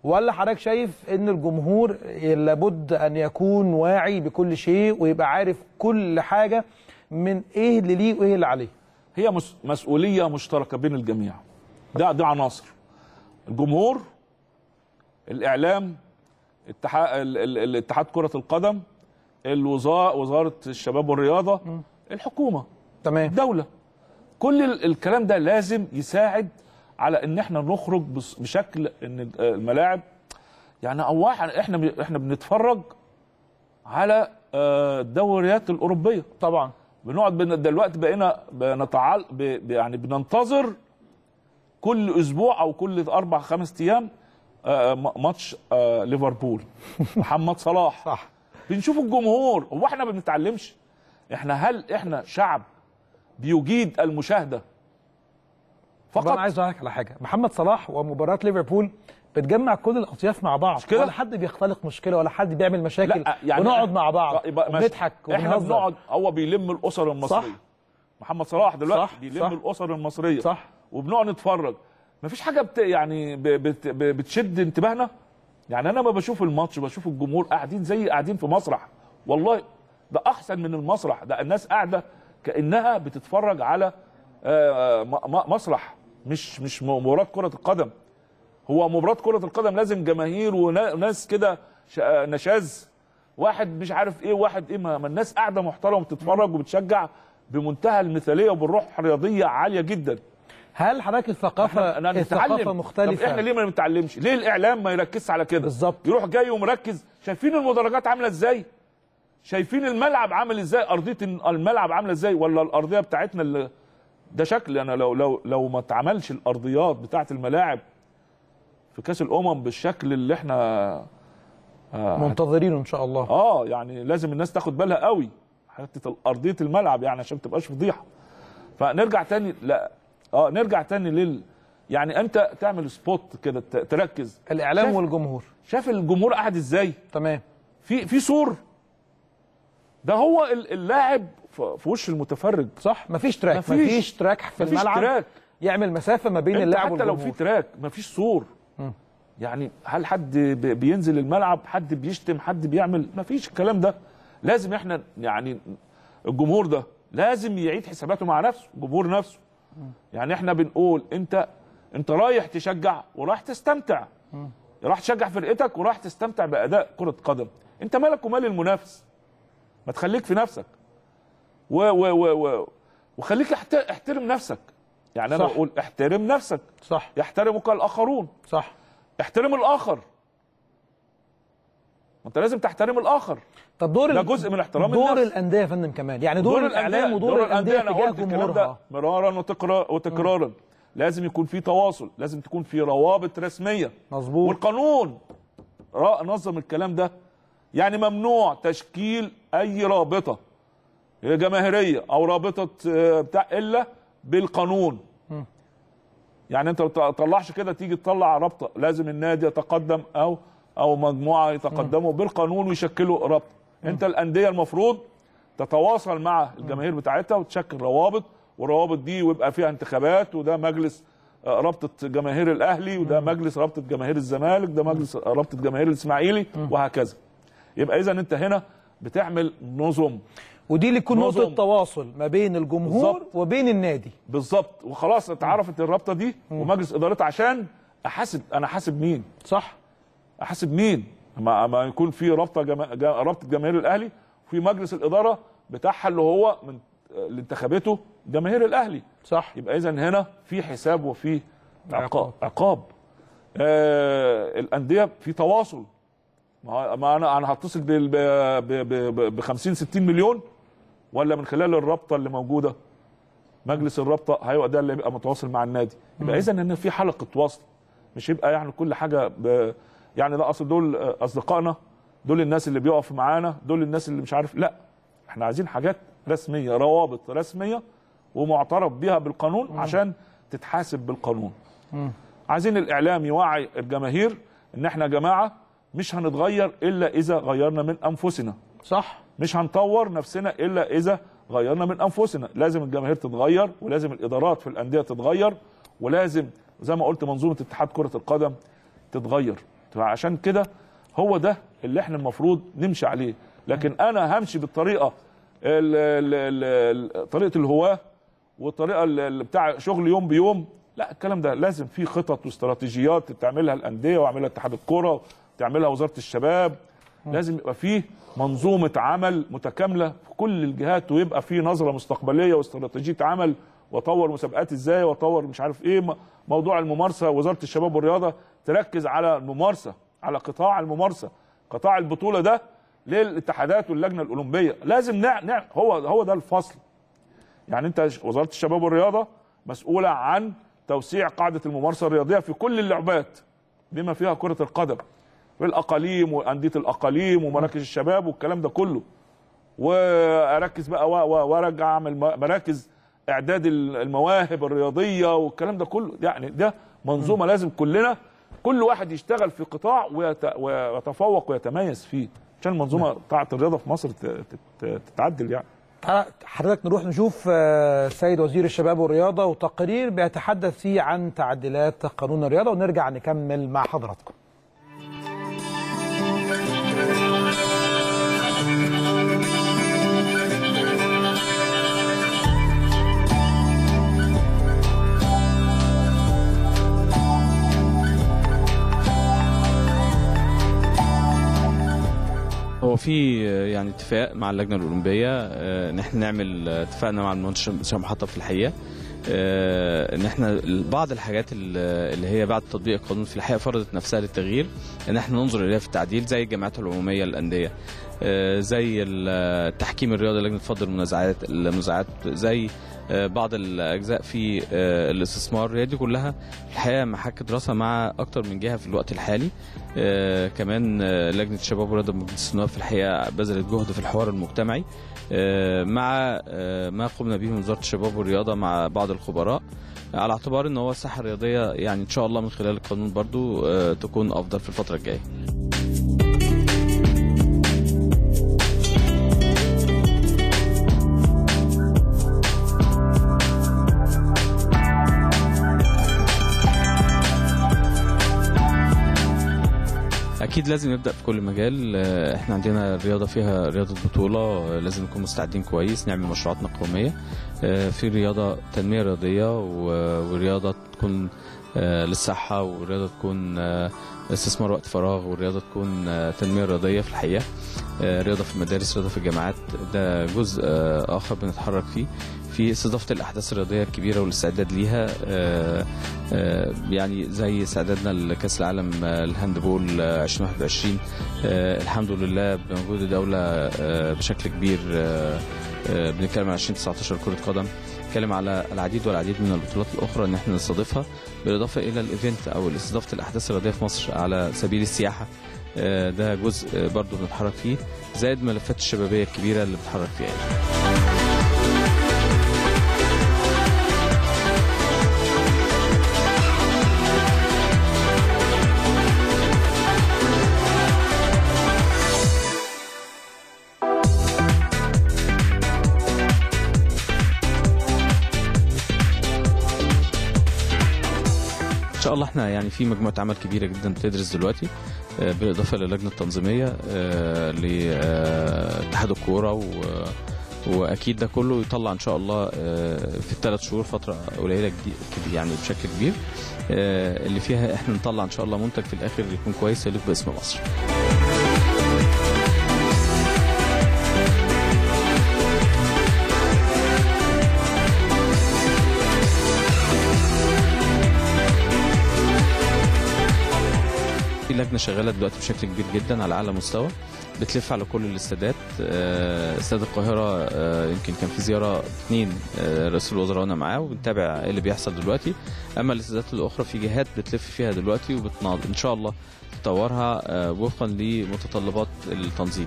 [SPEAKER 1] ولا حضرتك شايف إن الجمهور لابد أن يكون واعي بكل شيء ويبقى عارف كل حاجة من إيه اللي ليه وإيه اللي عليه؟
[SPEAKER 2] هي مس- مسؤولية مشتركة بين الجميع. ده ده عناصر. الجمهور الإعلام اتحاد ال- ال- الاتحاد كرة القدم الوزاره وزارة الشباب والرياضة الحكومة.
[SPEAKER 1] تمام.
[SPEAKER 2] الدولة كل ال- الكلام ده لازم يساعد على إن إحنا نخرج بشكل إن ال- الملاعب. يعني أو إحنا إحنا بنتفرج على آه، الدوريات الأوروبية.
[SPEAKER 1] طبعا.
[SPEAKER 2] بنقعد بن- دلوقتي بقينا بنتعال يعني بننتظر كل أسبوع أو كل أربع خمس أيام آه، ماتش آه، ليفربول. محمد صلاح.
[SPEAKER 1] صح.
[SPEAKER 2] بنشوف الجمهور. هو إحنا ما بنتعلمش. إحنا هل إحنا شعب بيجيد
[SPEAKER 1] المشاهدة.
[SPEAKER 2] فقط
[SPEAKER 1] أنا عايز أقول لك على حاجة. محمد صلاح ومباراة ليفربول بتجمع كل الأطياف مع بعض.
[SPEAKER 2] كده؟
[SPEAKER 1] ولا حد بيختلق مشكلة ولا حد بيعمل مشاكل.
[SPEAKER 2] لا يعني
[SPEAKER 1] ونقعد مع بعض. ونضحك إحنا
[SPEAKER 2] بنقعد هو بيلم الأسر المصرية.
[SPEAKER 1] صح.
[SPEAKER 2] محمد صلاح دلوقتي
[SPEAKER 1] صح،
[SPEAKER 2] بيلم
[SPEAKER 1] صح.
[SPEAKER 2] الأسر المصرية.
[SPEAKER 1] صح.
[SPEAKER 2] وبنقعد نتفرج. مفيش حاجة بت يعني بت بتشد انتباهنا؟ يعني أنا ما بشوف الماتش بشوف الجمهور قاعدين زي قاعدين في مسرح. والله ده أحسن من المسرح. ده الناس قاعدة كأنها بتتفرج على آه، م- مسرح مش مش مباراة كرة القدم. هو مباراة كرة القدم لازم جماهير ونا- وناس كده آه، نشاز. واحد مش عارف إيه واحد إيه ما الناس قاعدة محترمة بتتفرج وبتشجع بمنتهى المثالية وبالروح رياضيه عالية جدا.
[SPEAKER 1] هل حضرتك الثقافه
[SPEAKER 2] إحنا
[SPEAKER 1] الثقافة
[SPEAKER 2] نتعلم
[SPEAKER 1] مختلفة؟
[SPEAKER 2] طب إحنا ليه ما بنتعلمش ليه الإعلام ما يركزش على كده؟
[SPEAKER 1] بالظبط.
[SPEAKER 2] يروح جاي ومركز. شايفين المدرجات عاملة إزاي؟ شايفين الملعب عامل إزاي؟ أرضية الملعب عاملة إزاي؟ ولا الأرضية بتاعتنا اللي ده شكل أنا لو لو لو ما اتعملش الأرضيات بتاعت الملاعب في كأس الأمم بالشكل اللي إحنا
[SPEAKER 1] منتظرينه إن شاء الله.
[SPEAKER 2] آه يعني لازم الناس تاخد بالها قوي. حتة أرضية الملعب يعني عشان ما تبقاش فضيحة. فنرجع تاني لا آه نرجع تاني لل يعني أنت تعمل سبوت كده تركز.
[SPEAKER 1] الإعلام
[SPEAKER 2] شايف-
[SPEAKER 1] والجمهور.
[SPEAKER 2] شاف الجمهور قاعد إزاي؟
[SPEAKER 1] تمام.
[SPEAKER 2] في في سور ده هو ال- اللاعب في وش المتفرج
[SPEAKER 1] صح؟ مفيش track
[SPEAKER 2] مفيش.
[SPEAKER 1] مفيش, track في
[SPEAKER 2] مفيش
[SPEAKER 1] الملعب.
[SPEAKER 2] track.
[SPEAKER 1] يعمل مسافة ما بين اللاعب
[SPEAKER 2] حتى لو
[SPEAKER 1] والجمهور.
[SPEAKER 2] في track مفيش سور يعني هل حد بينزل الملعب حد بيشتم حد بيعمل؟ مفيش الكلام ده. لازم إحنا يعني الجمهور ده لازم يعيد حساباته مع نفسه الجمهور نفسه. يعني إحنا بنقول انت انت رايح تشجع ورايح تستمتع. راح تشجع فرقتك وراح تستمتع بأداء كرة قدم. انت مالك ومال المنافس؟ ما تخليك في نفسك. و و و و وخليك احت- احترم نفسك. يعني أنا
[SPEAKER 1] صح.
[SPEAKER 2] بقول احترم نفسك.
[SPEAKER 1] صح.
[SPEAKER 2] يحترمك الآخرون.
[SPEAKER 1] صح.
[SPEAKER 2] احترم الآخر. أنت لازم تحترم الآخر.
[SPEAKER 1] طب دور
[SPEAKER 2] ده جزء من احترام
[SPEAKER 1] دور
[SPEAKER 2] الناس.
[SPEAKER 1] الأندية يا فندم كمان يعني دور, الإعلام ودور الأندية.
[SPEAKER 2] أنا
[SPEAKER 1] تجاه
[SPEAKER 2] قلت الكلام ده مرارا وتكرا- وتكرارا. لازم يكون في تواصل. لازم تكون في روابط رسمية.
[SPEAKER 1] مظبوط.
[SPEAKER 2] والقانون. نظم الكلام ده. يعني ممنوع تشكيل أي رابطة جماهيرية أو رابطة آه، بتاع إلا بالقانون. يعني أنت ما تطلعش كده تيجي تطلع رابطة. لازم النادي يتقدم أو أو مجموعة يتقدموا بالقانون ويشكلوا رابطة. أنت الأندية المفروض تتواصل مع الجماهير بتاعتها وتشكل روابط والروابط دي ويبقى فيها انتخابات وده مجلس آه، رابطة جماهير الأهلي وده مجلس رابطة جماهير الزمالك ده مجلس رابطة جماهير الإسماعيلي وهكذا. يبقى إذا أنت هنا بتعمل نظم.
[SPEAKER 1] ودي اللي تكون
[SPEAKER 2] نظم.
[SPEAKER 1] نقطه تواصل ما بين الجمهور
[SPEAKER 2] بالظبط.
[SPEAKER 1] وبين النادي.
[SPEAKER 2] بالظبط. وخلاص اتعرفت الرابطة دي ومجلس ادارتها عشان أحاسب. أنا حاسب مين؟
[SPEAKER 1] صح.
[SPEAKER 2] أحاسب مين؟ ما, ما يكون في رابطة جما... جا- رابطة جماهير الأهلي في مجلس الإدارة بتاعها اللي هو من اللي انتخبته جماهير الأهلي.
[SPEAKER 1] صح.
[SPEAKER 2] يبقى إذا هنا في حساب وفي عقاب.
[SPEAKER 1] عقاب.
[SPEAKER 2] عقاب. آه الأندية في تواصل. ما ما أنا أنا هتصل ب ب- ب 50 60 مليون ولا من خلال الرابطة اللي موجودة؟ مجلس الرابطة هيبقى ده اللي يبقى متواصل مع النادي. يبقى اذا إن في حلقة وصل. مش يبقى يعني كل حاجة ب... يعني لا أصل دول أصدقائنا دول الناس اللي بيقفوا معانا دول الناس اللي مش عارف لا. إحنا عايزين حاجات رسمية روابط رسمية ومعترف بها بالقانون عشان تتحاسب بالقانون. عايزين الإعلام يوعي الجماهير إن إحنا يا جماعة مش هنتغير إلا إذا غيرنا من أنفسنا.
[SPEAKER 1] صح.
[SPEAKER 2] مش هنطور نفسنا إلا إذا غيرنا من أنفسنا. لازم الجماهير تتغير ولازم الإدارات في الأندية تتغير ولازم زي ما قلت منظومة اتحاد كرة القدم تتغير. عشان كده هو ده اللي إحنا المفروض نمشي عليه. لكن أنا همشي بالطريقة ال ال ال طريقة الهواة والطريقة ال- ال- بتاع شغل يوم بيوم. لا الكلام ده لازم في خطط واستراتيجيات تعملها الأندية ويعملها اتحاد الكرة وتعملها وزارة الشباب لازم يبقى فيه منظومة عمل متكاملة في كل الجهات ويبقى فيه نظرة مستقبلية واستراتيجية عمل واطور مسابقات إزاي واطور مش عارف إيه موضوع الممارسة وزارة الشباب والرياضة تركز على الممارسة على قطاع الممارسة قطاع البطولة ده للاتحادات واللجنة الأولمبية. لازم نع... نع... هو هو ده الفصل. يعني انت وزارة الشباب والرياضة مسؤولة عن توسيع قاعدة الممارسة الرياضية في كل اللعبات بما فيها كرة القدم. والاقاليم وأندية الأقاليم ومراكز الشباب والكلام ده كله. وأركز بقى وأرجع أعمل مراكز إعداد ال- المواهب الرياضية والكلام ده كله. يعني ده منظومة لازم كلنا كل واحد يشتغل في قطاع ويت- ويتفوق ويتميز فيه. عشان المنظومة بتاعة الرياضة في مصر تتعدل يعني.
[SPEAKER 1] حضرتك نروح نشوف آه، سيد وزير الشباب والرياضة وتقرير بيتحدث فيه عن تعديلات قانون الرياضة ونرجع نكمل مع حضراتكم.
[SPEAKER 3] في آه، يعني اتفاق مع اللجنة الأولمبية آه، إن إحنا نعمل آه، اتفقنا مع المهندس محطه في الحقيقة. إن إحنا بعض الحاجات ال- اللي هي بعد تطبيق القانون في الحقيقة فرضت نفسها للتغيير إن إحنا ننظر إليها في التعديل زي الجامعات العمومية للانديه زي ال- التحكيم الرياضي لجنة فض المنازعات المنازعات زي بعض الأجزاء في آه، الاستثمار. هي دي كلها الحقيقة محك دراسة مع أكتر من جهة في الوقت الحالي. آه، كمان آه، لجنة الشباب والرياضه بمجلس النواب في الحقيقة بذلت جهد في الحوار المجتمعي. آه، مع آه، ما قمنا به من وزارة الشباب والرياضة مع بعض الخبراء على اعتبار إن هو الساحه الرياضيه يعني إن شاء الله من خلال القانون برضو آه، تكون أفضل في الفترة الجاية. أكيد لازم نبدا في كل مجال. آه، إحنا عندنا الرياضه فيها رياضة بطولة آه، لازم نكون مستعدين كويس نعمل مشروعاتنا قوميه آه، في رياضة تنمية رياضية ورياضة تكون للصحة ورياضة تكون استثمار وقت فراغ ورياضة تكون تنمية رياضية في الحقيقة. رياضة في المدارس رياضة في الجامعات. ده جزء آخر بنتحرك فيه. في استضافة الأحداث الرياضية الكبيرة والاستعداد ليها آه، آه، يعني زي استعدادنا لكأس العالم ال handball آه، 2021 آه، الحمد لله بمجهود الدولة بشكل كبير بنتكلم عن 2019 كرة قدم. بنتكلم على العديد والعديد من البطولات الأخرى ان إحنا نستضيفها بالإضافة إلى ال event أو استضافة الأحداث الرياضية في مصر على سبيل السياحة. ده جزء برضو بنتحرك فيه زائد ملفات الشبابية الكبيرة اللي بنتحرك فيها إحنا يعني في مجموعة عمل كبيرة جدا بتدرس دلوقتي آه، بالإضافة للجنه التنظيمية آه، لاتحاد الكورة و- وأكيد ده كله يطلع إن شاء الله آه، في الثلاث شهور فترة قليلة يعني بشكل كبير آه، اللي فيها إحنا نطلع إن شاء الله منتج في الآخر يكون كويس يليق باسم مصر. في لجنة شغالة دلوقتي بشكل كبير جدا على أعلى مستوى بتلف على كل الاستادات. آه، استاد القاهرة آه، يمكن كان في زيارة اثنين آه، رئيس الوزراء وأنا معاه وبنتابع إيه اللي بيحصل دلوقتي. أما الاستادات الأخرى في جهات بتلف فيها دلوقتي وبتنظم إن شاء الله تطورها وفقا لمتطلبات التنظيم.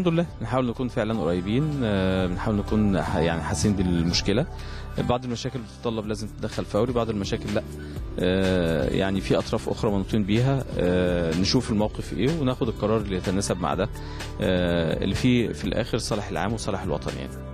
[SPEAKER 3] الحمد لله. بنحاول نكون فعلا قريبين آه، بنحاول نكون ح- يعني حاسين بالمشكلة. بعض المشاكل بتتطلب لازم تتدخل فوري بعض المشاكل لأ. آه، يعني في أطراف أخرى منوطين بيها. آه، نشوف الموقف إيه وناخد القرار اللي يتناسب مع ده. آه، اللي فيه في الآخر صالح العام وصالح الوطن يعني.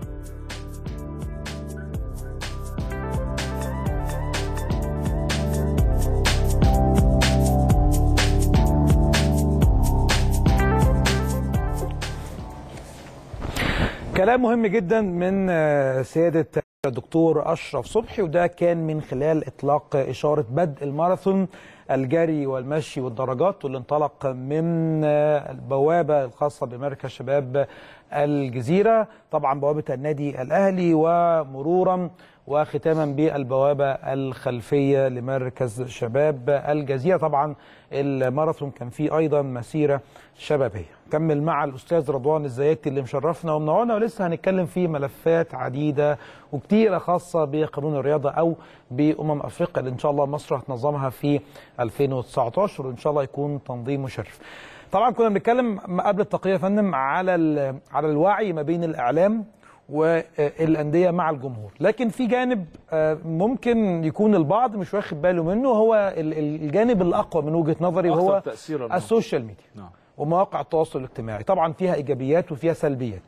[SPEAKER 1] كلام مهم جدا من آه، سيادة الدكتور أشرف صبحي وده كان من خلال إطلاق إشارة بدء الماراثون الجري والمشي والدرجات واللي انطلق من آه، البوابة الخاصة بمركز شباب الجزيرة طبعا بوابة النادي الأهلي ومرورا وختاما بالبوابة الخلفية لمركز شباب الجزيرة. طبعا الماراثون كان فيه أيضا مسيرة شبابية. كمل مع الأستاذ رضوان الزياتي اللي مشرفنا ومنورنا ولسه هنتكلم في ملفات عديدة وكتيرة خاصة بقانون الرياضة أو بأمم أفريقيا اللي إن شاء الله مصر هتنظمها في 2019 وإن شاء الله يكون تنظيم مشرف. طبعا كنا بنتكلم قبل التقرير يا فندم على على الوعي ما بين الإعلام والأندية مع الجمهور. لكن في جانب آه، ممكن يكون البعض مش واخد باله منه هو ال- ال- الجانب الأقوى من وجهة نظري وهو
[SPEAKER 2] تأثيراً.
[SPEAKER 1] السوشيال ميديا
[SPEAKER 2] نعم.
[SPEAKER 1] ومواقع التواصل الاجتماعي. طبعا فيها إيجابيات وفيها سلبيات.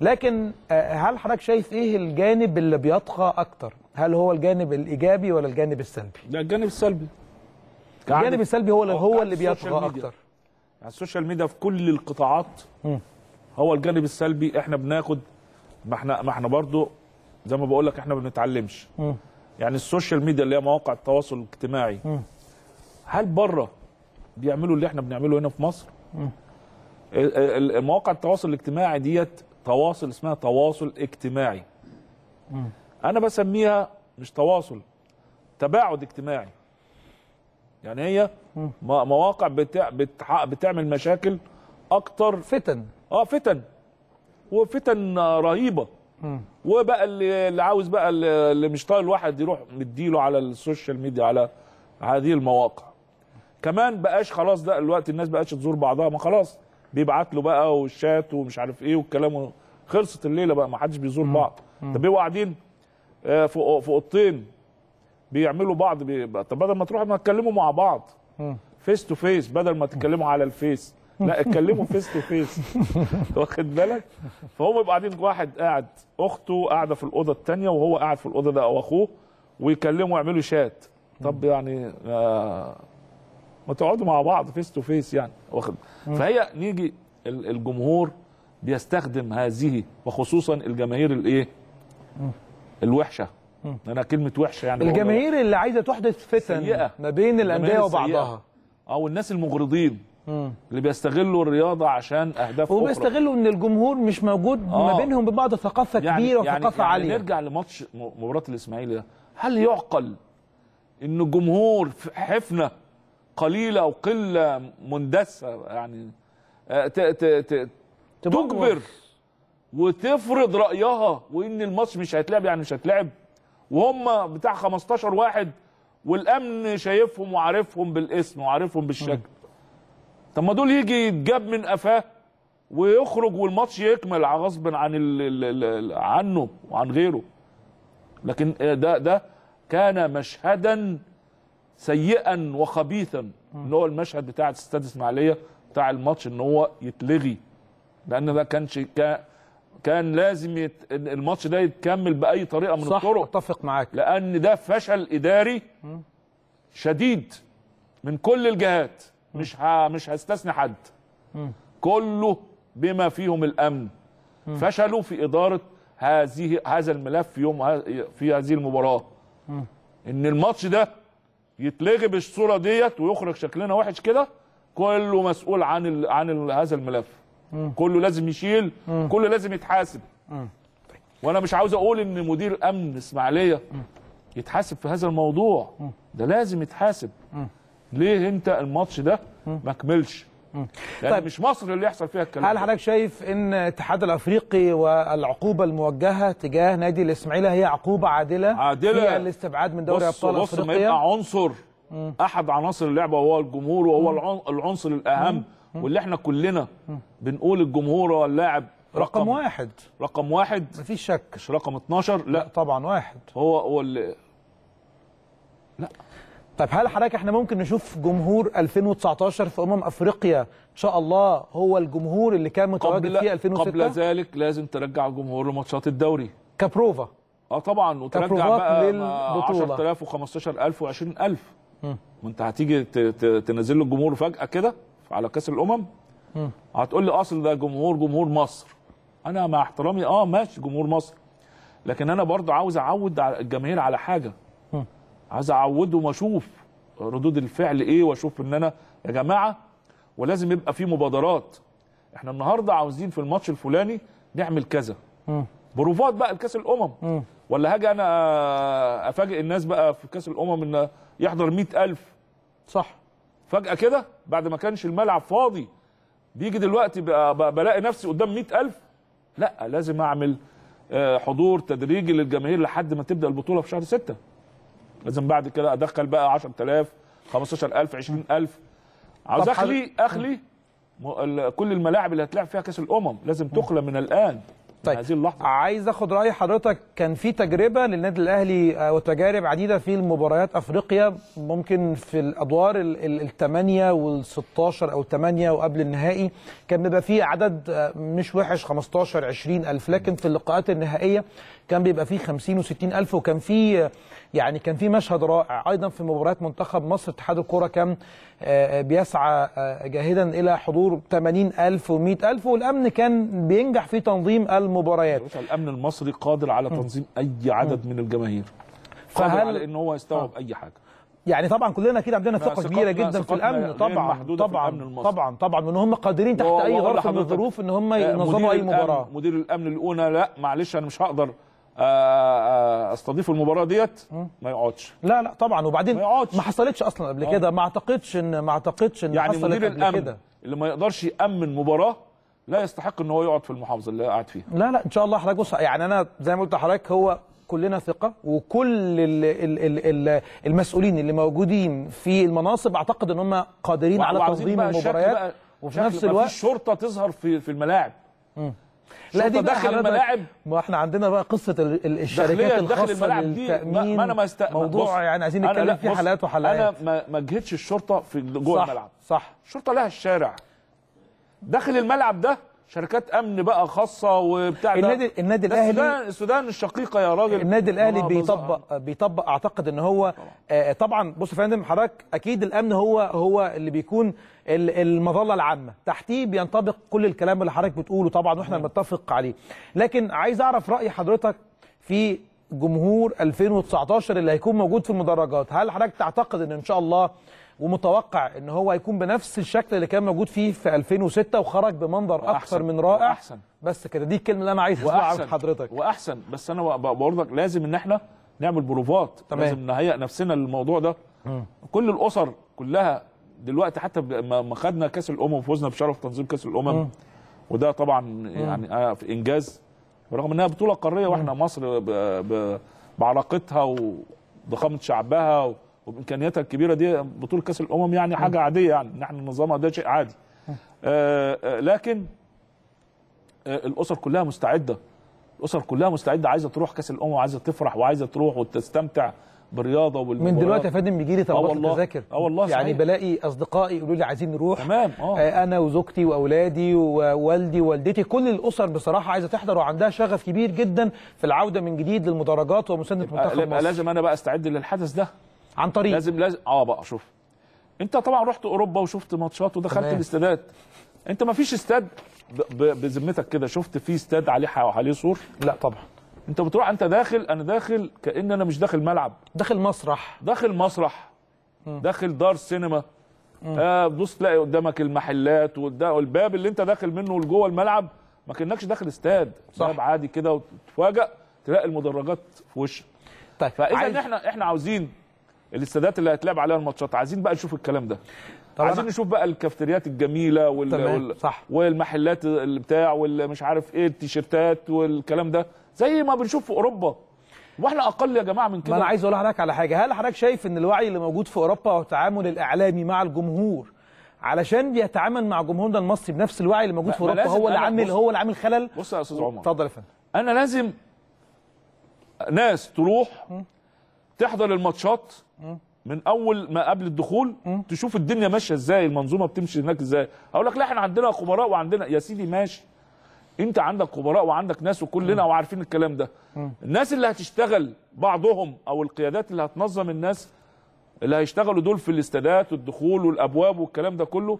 [SPEAKER 1] لكن آه، هل حضرتك شايف إيه الجانب اللي بيطغى أكتر؟ هل هو الجانب الإيجابي ولا الجانب السلبي؟
[SPEAKER 2] ده الجانب السلبي.
[SPEAKER 1] الجانب السلبي هو اللي هو اللي بيطغى. أكتر.
[SPEAKER 2] يعني ال social media في كل القطاعات. هو الجانب السلبي إحنا بناخد ما إحنا ما إحنا برضو زي ما بقول لك إحنا ما بنتعلمش. يعني ال social media اللي هي مواقع التواصل الاجتماعي. هل بره بيعملوا اللي إحنا بنعمله هنا في مصر؟ مواقع التواصل الاجتماعي ديت تواصل اسمها تواصل اجتماعي. أنا بسميها مش تواصل تباعد اجتماعي. يعني هي مواقع بتع... بتع... بتعمل مشاكل أكتر.
[SPEAKER 1] فتن.
[SPEAKER 2] آه فتن. وفتن رهيبة. وبقى اللي, اللي عاوز بقى اللي اللي مش طايق الواحد يروح مديله على ال social media على هذه المواقع. كمان بقاش خلاص ده الوقت الناس بقاش تزور بعضها ما خلاص بيبعت له بقى والشات ومش عارف إيه والكلام خلصت الليلة بقى ما حدش بيزور بعض. طب بيبقوا قاعدين آه، في في أوضتين. بيعملوا بعض بي... طب بدل ما تروحوا ما تتكلموا مع بعض. face to face بدل ما تتكلموا على ال Face. لا اتكلموا face to face واخد بالك؟ فهم يبقى قاعدين واحد قاعد أخته قاعدة في الأوضة الثانية وهو قاعد في الأوضة ده أو أخوه ويكلموا يعملوا شات. طب يعني آه ما تقعدوا مع بعض face to face يعني. واخد؟ فهي نيجي ال- الجمهور بيستخدم هذه وخصوصا الجماهير الإيه؟ الوحشة. أنا كلمة وحشة يعني.
[SPEAKER 1] الجماهير اللي عايزة تحدث فتن
[SPEAKER 2] سيئة.
[SPEAKER 1] ما بين
[SPEAKER 2] الأندية
[SPEAKER 1] وبعضها.
[SPEAKER 2] أو الناس المغرضين اللي بيستغلوا الرياضة عشان أهداف أخرى.
[SPEAKER 1] وبيستغلوا إن الجمهور مش موجود ما
[SPEAKER 2] آه.
[SPEAKER 1] بينهم ببعض ثقافة كبيرة وثقافة
[SPEAKER 2] يعني
[SPEAKER 1] عالية.
[SPEAKER 2] نرجع لماتش مباراة الإسماعيلي ده. هل يعقل إن الجمهور في حفنة قليلة أو قلة مندسه يعني آه، ت- ت- ت-
[SPEAKER 1] تبقى
[SPEAKER 2] تجبر وتفرض رأيها وإن الماتش مش هيتلعب؟ يعني مش هيتلعب. وهم بتاع 15 واحد والأمن شايفهم وعارفهم بالاسم وعارفهم بالشكل. طب ما دول يجي يتجاب من قفاه ويخرج والماتش يكمل غصب عن ال ال ال عنه وعن غيره. لكن ده ده كان مشهدا سيئا وخبيثا. إن هو المشهد بتاع استاد إسماعيلية بتاع الماتش إن هو يتلغي. لأن ده كانش كان كان لازم يت... الماتش ده يتكمل بأي طريقة من
[SPEAKER 1] صح
[SPEAKER 2] الطرق.
[SPEAKER 1] أتفق معاك.
[SPEAKER 2] لأن ده فشل إداري شديد من كل الجهات. مش ه... مش هستثني حد. كله بما فيهم الأمن. فشلوا في إدارة هذه هذا الملف في يوم في هذه المباراة. إن الماتش ده يتلغي بالصورة ديت ويخرج شكلنا وحش كده كله مسؤول عن ال... عن ال... هذا الملف. كله لازم يشيل كله لازم يتحاسب. وأنا مش عاوز أقول ان مدير امن اسماعيليه يتحاسب في هذا الموضوع. ده لازم يتحاسب. ليه انت الماتش ده ما كملش؟
[SPEAKER 1] طيب.
[SPEAKER 2] مش مصر اللي يحصل فيها الكلام
[SPEAKER 1] هل. حضرتك شايف إن الاتحاد الأفريقي والعقوبة الموجهة تجاه نادي الإسماعيلي هي عقوبة عادلة؟
[SPEAKER 2] عادلة.
[SPEAKER 1] في الاستبعاد من دوري أبطال
[SPEAKER 2] بص ما
[SPEAKER 1] أفريقيا؟
[SPEAKER 2] يبقى عنصر. أحد عناصر اللعبة وهو الجمهور وهو العن- العنصر الأهم. واللي إحنا كلنا بنقول الجمهور هو اللاعب
[SPEAKER 1] رقم واحد.
[SPEAKER 2] رقم واحد.
[SPEAKER 1] مفيش شك.
[SPEAKER 2] مش رقم 12
[SPEAKER 1] لا.
[SPEAKER 2] لا
[SPEAKER 1] طبعا واحد.
[SPEAKER 2] هو هو اللي
[SPEAKER 1] طيب هل حضرتك إحنا ممكن نشوف جمهور 2019 في أمم أفريقيا؟ إن شاء الله هو الجمهور اللي كان متواجد
[SPEAKER 2] قبل
[SPEAKER 1] في 2006
[SPEAKER 2] قبل ذلك لازم ترجع الجمهور لماتشات الدوري.
[SPEAKER 1] كبروفا.
[SPEAKER 2] آه طبعا. وترجع بقى
[SPEAKER 1] للبطولة.
[SPEAKER 2] 10000 و15000 و20000 وانت هتيجي تنزل له الجمهور فجأة كده؟ على كأس الأمم؟ هتقول لي أصل ده جمهور جمهور مصر. أنا مع احترامي آه ماشي جمهور مصر. لكن أنا برضو عاوز أعود الجماهير على حاجة. عايز اعودهم واشوف ردود الفعل إيه وأشوف إن أنا يا جماعة ولازم يبقى في مبادرات. إحنا النهارده عاوزين في الماتش الفلاني نعمل كذا. بروفات بقى لكأس الأمم. ولا هاجي أنا أفاجئ الناس بقى في كأس الأمم إن يحضر مئة ألف.
[SPEAKER 1] صح.
[SPEAKER 2] فجأة كده بعد ما كانش الملعب فاضي بيجي دلوقتي بلاقي نفسي قدام مئة ألف. لا لازم أعمل آه، حضور تدريجي للجماهير لحد ما تبدأ البطولة في شهر ستة. لازم بعد كده أدخل بقى 10000 15000 20000 عاوز أخلي أخلي كل الملاعب اللي هتلعب فيها كأس الأمم لازم تخلى من الآن.
[SPEAKER 1] طيب.
[SPEAKER 2] هذه اللحظة
[SPEAKER 1] عايز أخد رأي حضرتك كان في تجربة للنادي الأهلي آه، وتجارب عديدة في المباريات أفريقيا ممكن في الأدوار الثمانيه وال16 أو الثمانيه وقبل النهائي كان بيبقى فيه عدد آه، مش وحش 15 20 ألف لكن في اللقاءات النهائية كان بيبقى فيه 50 و60 ألف وكان فيه آه، يعني كان في مشهد رائع أيضا في مباريات منتخب مصر اتحاد الكره كان بيسعى جاهدا إلى حضور 80 ألف و100 ألف والأمن كان بينجح في تنظيم المباريات.
[SPEAKER 2] الأمن المصري قادر على تنظيم أي عدد من الجماهير. قادر
[SPEAKER 1] فهل-
[SPEAKER 2] على إن هو يستوعب أي حاجة.
[SPEAKER 1] يعني طبعا كلنا أكيد عندنا
[SPEAKER 2] ثقة
[SPEAKER 1] كبيرة جدا في
[SPEAKER 2] الأمن.
[SPEAKER 1] طبعا طبعا
[SPEAKER 2] الأمن المصري.
[SPEAKER 1] طبعا طبعا. وان هم قادرين تحت
[SPEAKER 2] أي
[SPEAKER 1] ظرف من الظروف إن هم
[SPEAKER 2] آه،
[SPEAKER 1] ينظموا
[SPEAKER 2] أي
[SPEAKER 1] مباراة.
[SPEAKER 2] مدير الأمن الاولى لا معلش أنا مش هقدر آه، آه، أستضيف المباراة ديت. ما يقعدش.
[SPEAKER 1] لا لا طبعا. وبعدين
[SPEAKER 2] ما.
[SPEAKER 1] ما حصلتش أصلا قبل كده. ما أعتقدش ان ما أعتقدش إن
[SPEAKER 2] يعني
[SPEAKER 1] حصلت
[SPEAKER 2] مدير
[SPEAKER 1] قبل
[SPEAKER 2] الأمن
[SPEAKER 1] كده.
[SPEAKER 2] اللي ما يقدرش يأمن مباراة لا يستحق إن هو يقعد في المحافظة اللي قاعد فيها.
[SPEAKER 1] لا لا إن شاء الله حضرتك بص يعني أنا زي ما قلت لحضرتك هو كلنا ثقة وكل ال ال ال ال المسؤولين اللي موجودين في المناصب أعتقد إن هم قادرين على تنظيم المباريات. وفي نفس الوقت
[SPEAKER 2] فيش شرطة تظهر في في الملاعب.
[SPEAKER 1] لا دي
[SPEAKER 2] داخل الملاعب.
[SPEAKER 1] ما إحنا عندنا بقى قصة ال- ال- الشركات الخاصة
[SPEAKER 2] الملاعب دي ما,
[SPEAKER 1] للتأمين.
[SPEAKER 2] ما أنا ما است...
[SPEAKER 1] موضوع
[SPEAKER 2] بص،
[SPEAKER 1] يعني عايزين نتكلم فيه حالات وحالات
[SPEAKER 2] أنا ما ما جهتش الشرطة في جوه الملعب.
[SPEAKER 1] صح.
[SPEAKER 2] الشرطة لها الشارع. داخل الملعب ده شركات أمن بقى خاصة وبتاع ده.
[SPEAKER 1] النادي النادي الاهلي
[SPEAKER 2] السودان السودان الشقيقة يا راجل.
[SPEAKER 1] النادي
[SPEAKER 2] الأهلي
[SPEAKER 1] بيطبق بيطبق أعتقد إن هو آه، طبعا بص يا فندم حضرتك أكيد الأمن هو هو اللي بيكون ال- المظلة العامة. تحتيه بينطبق كل الكلام اللي حضرتك بتقوله طبعا وإحنا بنتفق عليه. لكن عايز أعرف رأي حضرتك في جمهور 2019 اللي هيكون موجود في المدرجات. هل حضرتك تعتقد إن إن شاء الله ومتوقع إن هو هيكون بنفس الشكل اللي كان موجود فيه في 2006 وخرج بمنظر
[SPEAKER 2] أكثر.
[SPEAKER 1] من رائع.
[SPEAKER 2] وأحسن.
[SPEAKER 1] بس كده دي الكلمة اللي أنا عايز
[SPEAKER 2] أسمعها
[SPEAKER 1] من حضرتك.
[SPEAKER 2] وأحسن. بس أنا ب- بقول لك لازم إن إحنا نعمل بروفات.
[SPEAKER 1] تمام.
[SPEAKER 2] لازم نهيئ نفسنا للموضوع ده. كل الأسر كلها دلوقتي حتى ما خدنا كأس الأمم وفوزنا بشرف تنظيم كأس الأمم. وده طبعا يعني آه في إنجاز. برغم إنها بطولة قارية وإحنا مصر ب- ب- بعراقتها وضخامة شعبها و- وبإمكانياتها الكبيرة دي بطولة كأس الأمم يعني حاجة عادية يعني ان إحنا نظامها ده شيء عادي. آه آه لكن آه، الأسر كلها مستعدة. الأسر كلها مستعدة عايزة تروح كأس الأمم وعايزة تفرح وعايزة تروح وتستمتع بالرياضة
[SPEAKER 1] من
[SPEAKER 2] وبالمباريات
[SPEAKER 1] دلوقتي يا فندم بيجي لي طلبات. التذاكر.
[SPEAKER 2] آه والله
[SPEAKER 1] يعني
[SPEAKER 2] صحيح.
[SPEAKER 1] بلاقي أصدقائي يقولوا لي عايزين نروح.
[SPEAKER 2] تمام
[SPEAKER 1] آه. أنا وزوجتي وأولادي ووالدي ووالدتي كل الأسر بصراحة عايزة تحضر وعندها شغف كبير جدا في العودة من جديد للمدرجات ومساندة منتخب مصر.
[SPEAKER 2] لازم أنا بقى أستعد للحدث ده.
[SPEAKER 1] عن طريق.
[SPEAKER 2] لازم لازم آه بقى شوف. أنت طبعا رحت أوروبا وشفت ماتشات ودخلت. الاستادات أنت ما فيش استاد بذمتك كده. شفت فيه استاد عليه عليه سور
[SPEAKER 1] لا طبعا.
[SPEAKER 2] أنت بتروح أنت داخل أنا داخل كأن أنا مش داخل ملعب.
[SPEAKER 1] داخل مسرح.
[SPEAKER 2] داخل مسرح. داخل دار سينما. آه بص تلاقي قدامك المحلات والباب اللي أنت داخل منه لجوه الملعب. ما كأنكش داخل استاد.
[SPEAKER 1] صح.
[SPEAKER 2] باب عادي كده وتتفاجئ تلاقي المدرجات في وشك.
[SPEAKER 1] طيب
[SPEAKER 2] فإذا
[SPEAKER 1] عايز-
[SPEAKER 2] إحنا إحنا عاوزين الاستادات اللي هتلعب عليها الماتشات. عايزين بقى نشوف الكلام ده.
[SPEAKER 1] طبعاً.
[SPEAKER 2] عايزين نشوف بقى الكافتريات الجميلة وال... وال...
[SPEAKER 1] صح.
[SPEAKER 2] والمحلات اللي بتاع واللي مش عارف إيه التيشيرتات والكلام ده. زي ما بنشوف في أوروبا. وإحنا أقل يا جماعة من
[SPEAKER 1] ما
[SPEAKER 2] كده.
[SPEAKER 1] أنا عايز أقول لحضرتك على حاجة. هل حضرتك شايف إن الوعي اللي موجود في أوروبا والتعامل الإعلامي مع الجمهور علشان بيتعامل مع جمهورنا المصري بنفس الوعي اللي موجود
[SPEAKER 2] ما-
[SPEAKER 1] في
[SPEAKER 2] ما أوروبا؟
[SPEAKER 1] هو اللي عامل هو اللي عامل خلل؟
[SPEAKER 2] بص يا أستاذ عمر.
[SPEAKER 1] اتفضل يا فندم.
[SPEAKER 2] أنا لازم ناس تروح تحضر الماتشات من أول ما قبل الدخول تشوف الدنيا ماشية إزاي المنظومة بتمشي هناك إزاي. أقول لك لا إحنا عندنا خبراء وعندنا يا سيدي ماشي. أنت عندك خبراء وعندك ناس وكلنا وعارفين الكلام ده. الناس اللي هتشتغل بعضهم أو القيادات اللي هتنظم الناس اللي هيشتغلوا دول في الاستادات والدخول والأبواب والكلام ده كله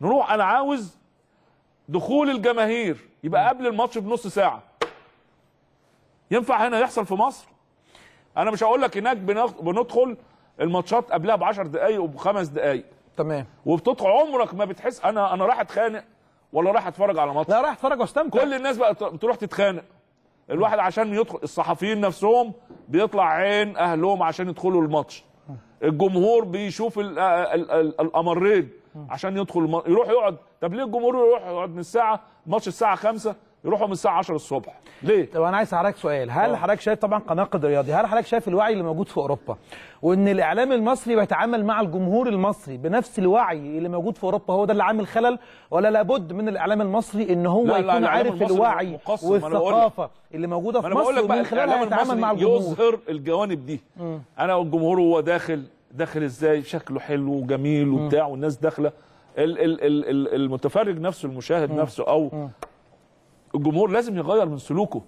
[SPEAKER 2] نروح أنا عاوز دخول الجماهير. يبقى قبل الماتش بنص ساعة. ينفع هنا يحصل في مصر؟ أنا مش هقول لك هناك بندخل الماتشات قبلها ب 10 دقائق وبخمس دقائق
[SPEAKER 1] تمام.
[SPEAKER 2] وبتدخل عمرك ما بتحس أنا أنا رايح أتخانق ولا رايح أتفرج على ماتش؟
[SPEAKER 1] لا رايح أتفرج وأستمتع.
[SPEAKER 2] كل الناس بقى بتروح تتخانق. الواحد عشان يدخل الصحفيين نفسهم بيطلع عين أهلهم عشان يدخلوا الماتش. الجمهور بيشوف ال الأمرين عشان يدخل. يروح يقعد. طب ليه الجمهور يروح يقعد من الساعة ماتش الساعة 5 يروحوا من الساعة 10 الصبح. ليه؟
[SPEAKER 1] طب أنا عايز حضرتك سؤال. هل
[SPEAKER 2] آه.
[SPEAKER 1] حضرتك شايف طبعا كناقد رياضي هل حضرتك شايف الوعي اللي موجود في أوروبا وإن الإعلام المصري بيتعامل مع الجمهور المصري بنفس الوعي اللي موجود في أوروبا هو ده اللي عامل خلل ولا لابد من الإعلام المصري إن هو
[SPEAKER 2] لا، لا،
[SPEAKER 1] يكون
[SPEAKER 2] الإعلام
[SPEAKER 1] عارف الوعي. والثقافة اللي موجودة في مصر ومن خلالها يتعامل مع الجمهور.
[SPEAKER 2] يظهر الجوانب دي. أنا والجمهور وهو داخل داخل إزاي؟ شكله حلو وجميل وبتاع والناس داخلة. ال ال ال ال المتفرج نفسه المشاهد نفسه أو الجمهور لازم يغير من سلوكه.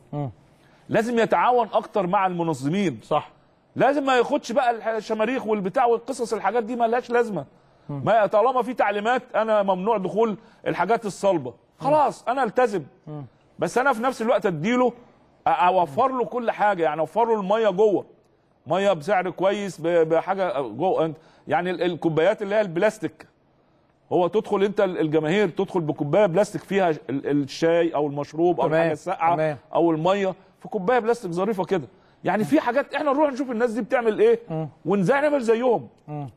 [SPEAKER 2] لازم يتعاون أكتر مع المنظمين.
[SPEAKER 1] صح.
[SPEAKER 2] لازم ما ياخدش بقى الشماريخ والبتاع والقصص الحاجات دي ما لهاش لازمه ما طالما في تعليمات أنا ممنوع دخول الحاجات الصلبة. خلاص أنا ألتزم. بس أنا في نفس الوقت أديله أوفر له كل حاجة. يعني أوفر له المية جوه. مية بسعر كويس بحاجة جوه يعني ال- الكوبايات اللي هي البلاستيك. هو تدخل انت ال- الجماهير تدخل بكوباية بلاستيك فيها ال- الشاي أو المشروب أو الحاجة
[SPEAKER 1] الساقعة.
[SPEAKER 2] أو المية في كوباية بلاستيك ظريفة كده. يعني في حاجات إحنا نروح نشوف الناس دي بتعمل إيه ونزاي نعمل زيهم.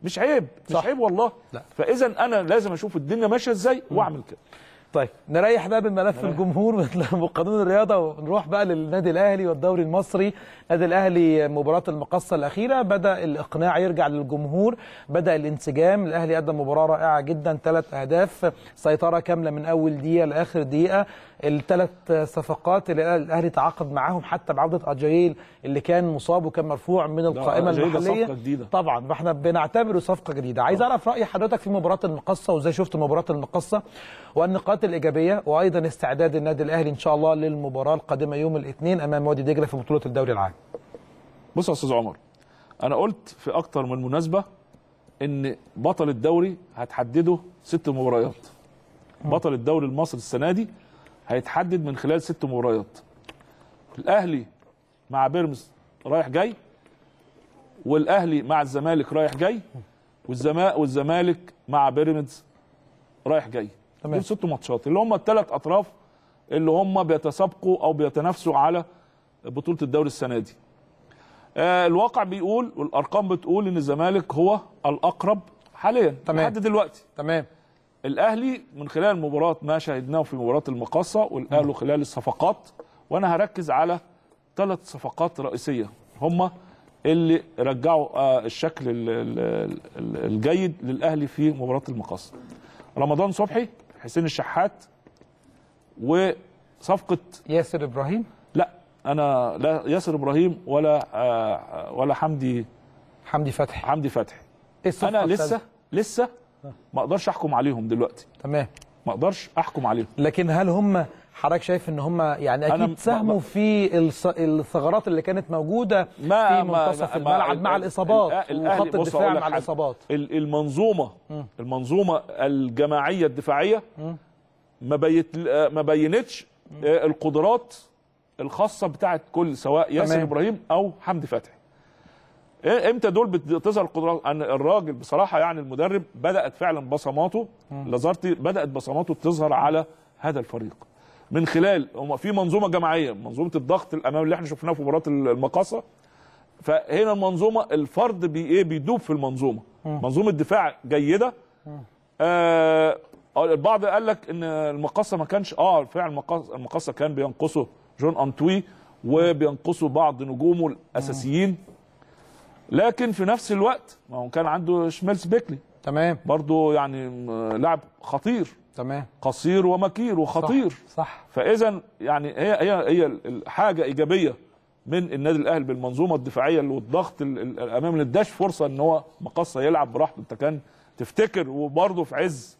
[SPEAKER 2] مش عيب مش
[SPEAKER 1] صح.
[SPEAKER 2] عيب والله.
[SPEAKER 1] لا.
[SPEAKER 2] فإذا أنا لازم أشوف الدنيا ماشية إزاي وأعمل كده.
[SPEAKER 1] طيب نريح بقى بالملف الجمهور وقانون الرياضة ونروح بقى للنادي الأهلي والدوري المصري. النادي الأهلي مباراة المقصه الأخيرة بدأ الإقناع يرجع للجمهور بدأ الانسجام. الأهلي قدم مباراة رائعة جدا ثلاث أهداف سيطرة كاملة من أول دقيقة لآخر دقيقة. الثلاث صفقات اللي الأهلي تعاقد معاهم حتى بعودة اجايل اللي كان مصاب وكان مرفوع من
[SPEAKER 2] القائمة
[SPEAKER 1] المحليه
[SPEAKER 2] صفقة جديدة.
[SPEAKER 1] طبعا فإحنا بنعتبره صفقة جديدة. عايز أعرف رأي حضرتك في مباراة المقصه وإزاي شفت مباراة المقصه والنقاط الإيجابية وأيضا استعداد النادي الأهلي إن شاء الله للمباراة القادمة يوم الاثنين أمام وادي دجلة في بطولة الدوري العام.
[SPEAKER 2] بص يا أستاذ عمر أنا قلت في أكتر من مناسبة إن بطل الدوري هتحدده ست مباريات. بطل الدوري المصري السنة دي هيتحدد من خلال ست مباريات. الأهلي مع بيراميدز رايح جاي والأهلي مع الزمالك رايح جاي والزما والزمالك مع بيراميدز رايح جاي.
[SPEAKER 1] تمام.
[SPEAKER 2] دول ست ماتشات. اللي هم الثلاث أطراف اللي هم بيتسابقوا أو بيتنافسوا على بطولة الدوري السنة دي. آه، الواقع بيقول والأرقام بتقول إن الزمالك هو الأقرب حاليا
[SPEAKER 1] تمام.
[SPEAKER 2] لحد دلوقتي.
[SPEAKER 1] تمام.
[SPEAKER 2] الأهلي من خلال مباراه ما شاهدناه في مباراة المقاصة والأهلي خلال الصفقات وأنا هركز على ثلاث صفقات رئيسية. هم اللي رجعوا آه، الشكل ال- ال- ال- الجيد للأهلي في مباراة المقاصة. رمضان صبحي حسين الشحات وصفقة
[SPEAKER 1] ياسر إبراهيم؟
[SPEAKER 2] لا أنا لا ياسر إبراهيم ولا آه، ولا حمدي
[SPEAKER 1] حمدي فتحي.
[SPEAKER 2] حمدي فتحي. الصفقة
[SPEAKER 1] أنا؟
[SPEAKER 2] لسه لسه ما أقدرش أحكم عليهم دلوقتي.
[SPEAKER 1] تمام.
[SPEAKER 2] ما أقدرش أحكم عليهم.
[SPEAKER 1] لكن هل هم حضرتك شايف إن هم يعني أكيد
[SPEAKER 2] م-
[SPEAKER 1] ساهموا
[SPEAKER 2] م-
[SPEAKER 1] في الث- الثغرات اللي كانت موجودة
[SPEAKER 2] ما-
[SPEAKER 1] في منتصف
[SPEAKER 2] ما-
[SPEAKER 1] الملعب
[SPEAKER 2] ما-
[SPEAKER 1] مع
[SPEAKER 2] ال- الإصابات
[SPEAKER 1] وخط الدفاع مع. الإصابات.
[SPEAKER 2] ال- المنظومة المنظومة الجماعية الدفاعية ما بيت ما بينتش آه، القدرات الخاصة بتاعت كل سواء ياسر
[SPEAKER 1] تمام.
[SPEAKER 2] إبراهيم أو حمدي فتحي. إيه- إمتى دول بتظهر القدرات؟ أن الراجل بصراحة يعني المدرب بدأت فعلا بصماته لازارتي بدأت بصماته تظهر على هذا الفريق. من خلال هم في منظومة جماعية منظومة الضغط الأمامي اللي إحنا شفناه في مباراة المقاصة. فهنا المنظومة الفرد بي إيه؟ بيدوب في المنظومة. منظومة دفاع جيدة. آه البعض قال لك إن المقاصة ما كانش آه فعلا المقاصه المقاصة كان بينقصه جون أنتوي وبينقصه بعض نجومه الأساسيين. لكن في نفس الوقت ما هو كان عنده شميلز بيكلي
[SPEAKER 1] تمام.
[SPEAKER 2] برضه يعني لاعب خطير.
[SPEAKER 1] تمام.
[SPEAKER 2] قصير ومكير وخطير.
[SPEAKER 1] صح, صح.
[SPEAKER 2] فإذا يعني هي هي هي الحاجة إيجابية من النادي الأهلي بالمنظومة الدفاعية والضغط ال- ال- الامامي اللي اداش فرصة إن هو مقصة يلعب براحته. أنت كان تفتكر وبرضه في عز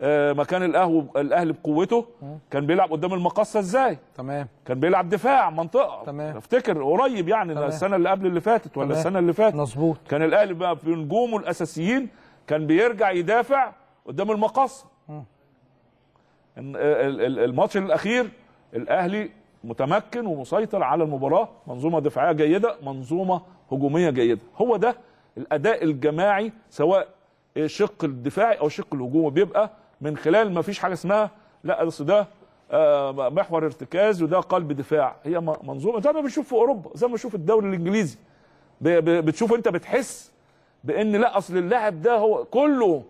[SPEAKER 2] آه، مكان الاهلي الأهلي بقوته كان بيلعب قدام المقصة إزاي؟
[SPEAKER 1] تمام.
[SPEAKER 2] كان بيلعب دفاع منطقة.
[SPEAKER 1] تمام.
[SPEAKER 2] افتكر قريب يعني
[SPEAKER 1] تمام.
[SPEAKER 2] السنة اللي قبل اللي فاتت ولا
[SPEAKER 1] تمام.
[SPEAKER 2] السنة اللي فاتت؟
[SPEAKER 1] مظبوط.
[SPEAKER 2] كان الأهلي بقى في نجومه الأساسيين كان بيرجع يدافع قدام المقص. ال- ال- ال- الماتش الأخير الأهلي متمكن ومسيطر على المباراة. منظومة دفاعية جيدة منظومة هجومية جيدة. هو ده الأداء الجماعي سواء الشق الدفاعي أو الشق الهجومي بيبقى من خلال ما فيش حاجة اسمها لا اصل ده آه، محور ارتكاز وده قلب دفاع. هي منظومة زي ما بنشوف في أوروبا زي ما بنشوف الدوري الإنجليزي. بتشوف أنت بتحس بان لا اصل اللاعب ده هو كله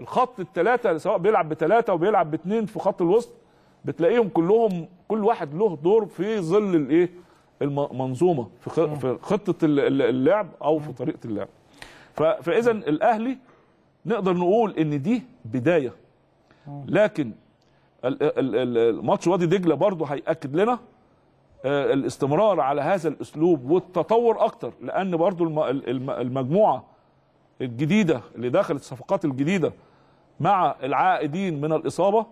[SPEAKER 2] الخط الثلاثه سواء بيلعب بثلاثه وبيلعب باثنين في خط الوسط بتلاقيهم كلهم كل واحد له دور في ظل الايه؟ المنظومه في خطة ال- ال- اللعب أو في طريقة اللعب. فاذا الاهلي نقدر نقول ان دي بداية. لكن ال- ال- ال- الماتش وادي دجلة برضه هيأكد لنا آه، الاستمرار على هذا الأسلوب والتطور أكتر لأن برضه الم- الم- المجموعة الجديدة اللي دخلت الصفقات الجديدة مع العائدين من الإصابة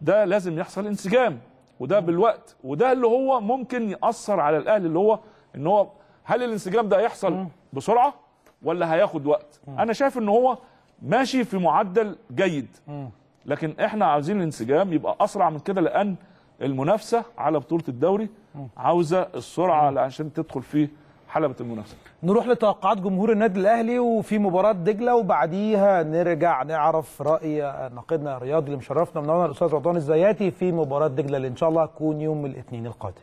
[SPEAKER 2] ده لازم يحصل انسجام وده بالوقت وده اللي هو ممكن يأثر على الأهلي اللي هو إن هو هل الانسجام ده هيحصل بسرعة ولا هياخد وقت؟ أنا شايف إن هو ماشي في معدل جيد. لكن إحنا عاوزين الانسجام يبقى أسرع من كده لأن المنافسة على بطولة الدوري عاوزة السرعة عشان تدخل في حلبه المنافسه
[SPEAKER 1] نروح لتوقعات جمهور النادي الأهلي وفي مباراة دجلة وبعديها نرجع نعرف رأي ناقدنا الرياضي اللي مشرفنا منورنا الأستاذ رضوان الزياتي في مباراة دجلة اللي إن شاء الله هتكون يوم الاثنين القادم.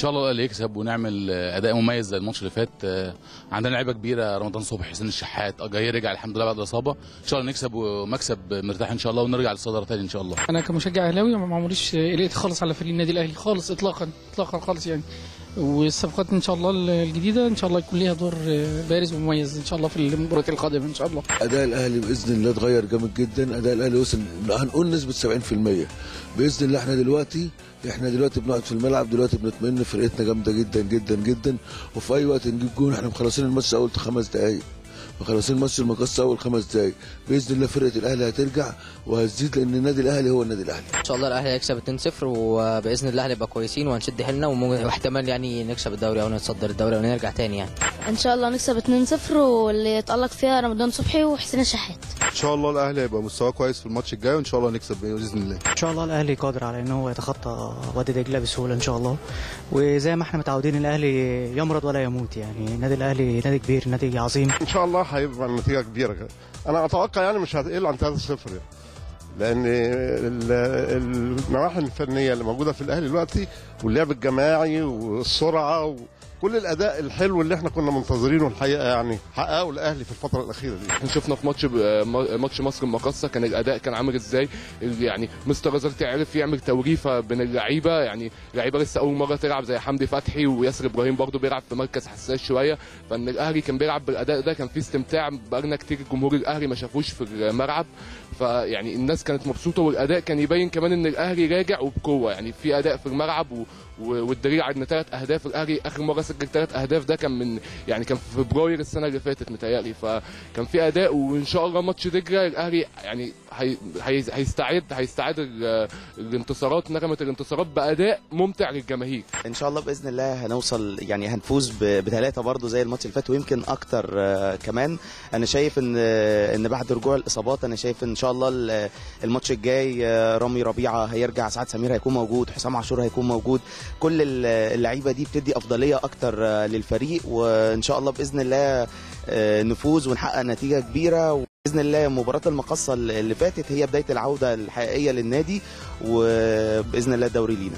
[SPEAKER 4] شاء الله الاهلي يكسب ونعمل آه، أداء مميز زي الماتش اللي فات. آه، عندنا لعيبة كبيرة رمضان صبحي حسين الشحات جاي رجع الحمد لله بعد الإصابة. إن شاء الله نكسب ومكسب مرتاح إن شاء الله ونرجع للصدارة تاني إن شاء الله.
[SPEAKER 5] أنا كمشجع أهلاوي ما عمريش قلقت خالص على فريق النادي الأهلي خالص اطلاقا اطلاقا خالص يعني. والصفقات إن شاء الله الجديدة إن شاء الله يكون ليها دور بارز ومميز إن شاء الله في المباريات القادمة إن شاء الله.
[SPEAKER 6] أداء الأهلي بإذن الله اتغير جامد جدا. أداء الأهلي وصل هنقول نسبة 70% بإذن الله إحنا دلوقتي إحنا دلوقتي بنقعد في الملعب دلوقتي بنطمئن فرقتنا جامدة جدا جدا جدا وفي أي وقت نجيب جون إحنا مخلصين الماتش أول خمس دقائق مخلصين ماتش المقص أول خمس دقائق بإذن الله فرقة الأهلي هترجع وهتزيد لأن النادي الأهلي هو النادي الأهلي.
[SPEAKER 7] إن شاء الله الأهلي هيكسب 2-0 وبإذن الله هنبقى كويسين وهنشد حيلنا واحتمال يعني نكسب الدوري أو نتصدر الدوري ونرجع تاني يعني.
[SPEAKER 8] إن شاء الله نكسب 2-0 واللي يتألق فيها رمضان صبحي وحسين الشحات.
[SPEAKER 9] إن شاء الله الأهلي هيبقى مستواه كويس في الماتش الجاي وإن شاء الله نكسب بإذن الله.
[SPEAKER 10] إن شاء الله الأهلي قادر على إن هو يتخطى وادي دجلة بسهولة إن شاء الله. وزي ما إحنا متعودين الأهلي يمرض ولا يموت يعني. النادي الأهلي نادي كبير نادي عظيم.
[SPEAKER 9] إن شاء الله هيبقى النتيجه كبيرة. أنا أتوقع يعني مش هتقل عن 3-0 يعني لأن ال- النواحي الفنية اللي موجودة في الأهلي دلوقتي واللعب الجماعي والسرعة وكل الأداء الحلو اللي إحنا كنا منتظرينه الحقيقة يعني حققه الاهلي في الفترة الأخيرة دي.
[SPEAKER 11] إحنا شفنا في ماتش ماتش مصر المقاصة كان الأداء كان عامل إزاي؟ يعني مستر غزالتي عرف يعمل توليفه بين اللعيبة يعني لعيبه لسه أول مرة تلعب زي حمدي فتحي وياسر إبراهيم برضو بيلعب في مركز حساس شوية فإن الأهلي كان بيلعب بالأداء ده كان فيه استمتاع بقالنا كتير جمهور الأهلي ما شافوش في الملعب فيعني الناس كانت مبسوطة والأداء كان يبين كمان إن الأهلي راجع وبقوة يعني في أداء في الملعب والدليل على ان ثلاث أهداف الأهلي. آخر مرة سجل ثلاث أهداف ده كان من يعني كان في فبراير السنة اللي فاتت متهيألي. فكان في أداء وإن شاء الله ماتش دجلة الأهلي يعني هي هي هيستعد هيستعد ال- الانتصارات نغمة الانتصارات بأداء ممتع للجماهير.
[SPEAKER 12] إن شاء الله بإذن الله هنوصل يعني هنفوز بثلاثه برضه زي الماتش اللي فات ويمكن أكتر آه، كمان. أنا شايف ان إن بعد رجوع الإصابات أنا شايف إن شاء الله ال- الماتش الجاي آه، رامي ربيعة هيرجع سعد سمير هيكون موجود حسام عاشور هيكون موجود. كل ال- اللعيبة دي بتدي أفضلية أكتر آه، للفريق وإن شاء الله بإذن الله آه، نفوز ونحقق نتيجة كبيرة. باذن الله مباراه المقصه اللي فاتت هي بداية العودة الحقيقية للنادي وبإذن الله الدوري لينا.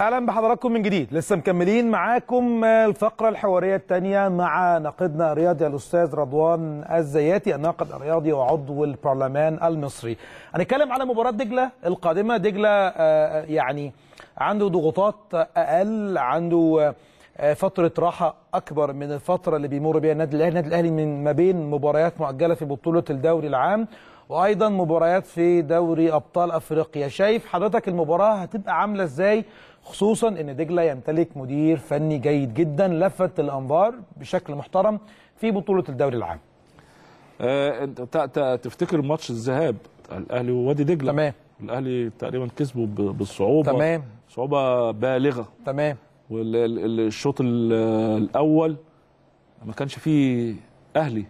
[SPEAKER 1] أهلا بحضراتكم من جديد. لسه مكملين معاكم الفقرة الحوارية الثانية مع ناقدنا الرياضي الأستاذ رضوان الزياتي الناقد الرياضي وعضو البرلمان المصري. هنتكلم على مباراة دجلة القادمة. دجلة آه، يعني عنده ضغوطات أقل عنده آه، فترة راحة أكبر من الفترة اللي بيمر بيها النادي الأهلي. النادي الأهلي من ما بين مباريات مؤجلة في بطولة الدوري العام وأيضا مباريات في دوري أبطال أفريقيا. شايف حضرتك المباراة هتبقى عاملة إزاي؟ خصوصا إن دجلة يمتلك مدير فني جيد جدا لفت الأنظار بشكل محترم في بطولة الدوري العام.
[SPEAKER 2] ت- تفتكر ماتش الذهاب الأهلي ووادي دجلة؟
[SPEAKER 1] تمام.
[SPEAKER 2] الأهلي تقريبا كسبه بالصعوبة.
[SPEAKER 1] تمام.
[SPEAKER 2] صعوبة بالغة.
[SPEAKER 1] تمام.
[SPEAKER 2] والشوط الأول ما كانش فيه أهلي.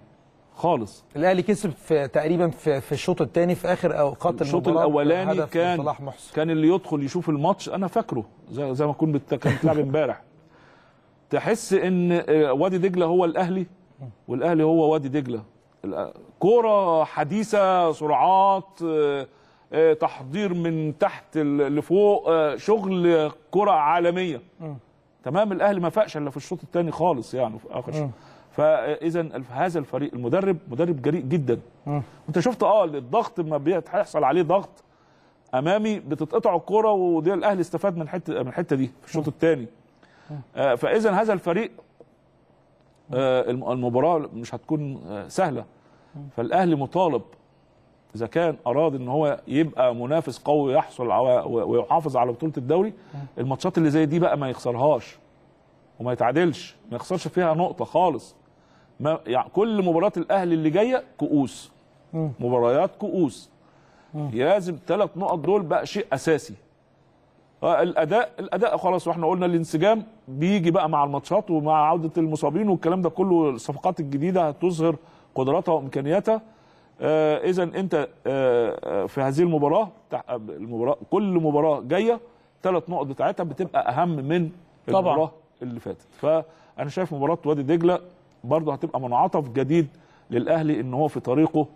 [SPEAKER 2] خالص.
[SPEAKER 1] الأهلي كسب في تقريبا في, في الشوط الثاني في آخر اوقات
[SPEAKER 2] الشوط
[SPEAKER 1] المباراة
[SPEAKER 2] الأولاني
[SPEAKER 1] بهدف
[SPEAKER 2] كان كان اللي يدخل يشوف الماتش أنا فاكره زي, زي ما كنت بت- كان بتلعب امبارح. تحس إن آه، وادي دجلة هو الأهلي والأهلي هو وادي دجلة. كورة حديثة سرعات آه، آه، تحضير من تحت لفوق شغل كره
[SPEAKER 1] عالمية.
[SPEAKER 2] تمام الأهلي ما فاقش إلا في الشوط الثاني خالص يعني في آخر شوط. فاذا هذا الفريق المدرب مدرب جريء جدا. انت شفت آه الضغط ما بيحصل عليه ضغط أمامي بتتقطع الكره ودي الأهلي استفاد من الحته من الحتة دي في الشوط الثاني آه فاذا هذا الفريق آه الم- المباراة مش هتكون آه سهلة. فالأهلي مطالب إذا كان أراد إن هو يبقى منافس قوي يحصل ويحافظ على بطولة الدوري الماتشات اللي زي دي بقى ما يخسرهاش وما يتعادلش ما يخسرش فيها نقطة خالص. ما يعني كل مباريات الأهلي اللي جاية كؤوس. مباريات كؤوس. لازم ثلاث نقط دول بقى شيء أساسي. آه، الاداء الأداء خلاص وإحنا قلنا الانسجام بيجي بقى مع الماتشات ومع عودة المصابين والكلام ده كله. الصفقات الجديدة هتظهر قدراتها وإمكانياتها. آه اذا أنت آه آه، في هذه المباراة تع- المباراه كل مباراة جاية ثلاث نقط بتاعتها بتبقى أهم من
[SPEAKER 1] طبعاً.
[SPEAKER 2] المباراة اللي فاتت. فأنا شايف مباراة وادي دجلة برضه هتبقى منعطف جديد للأهلي إن هو في طريقه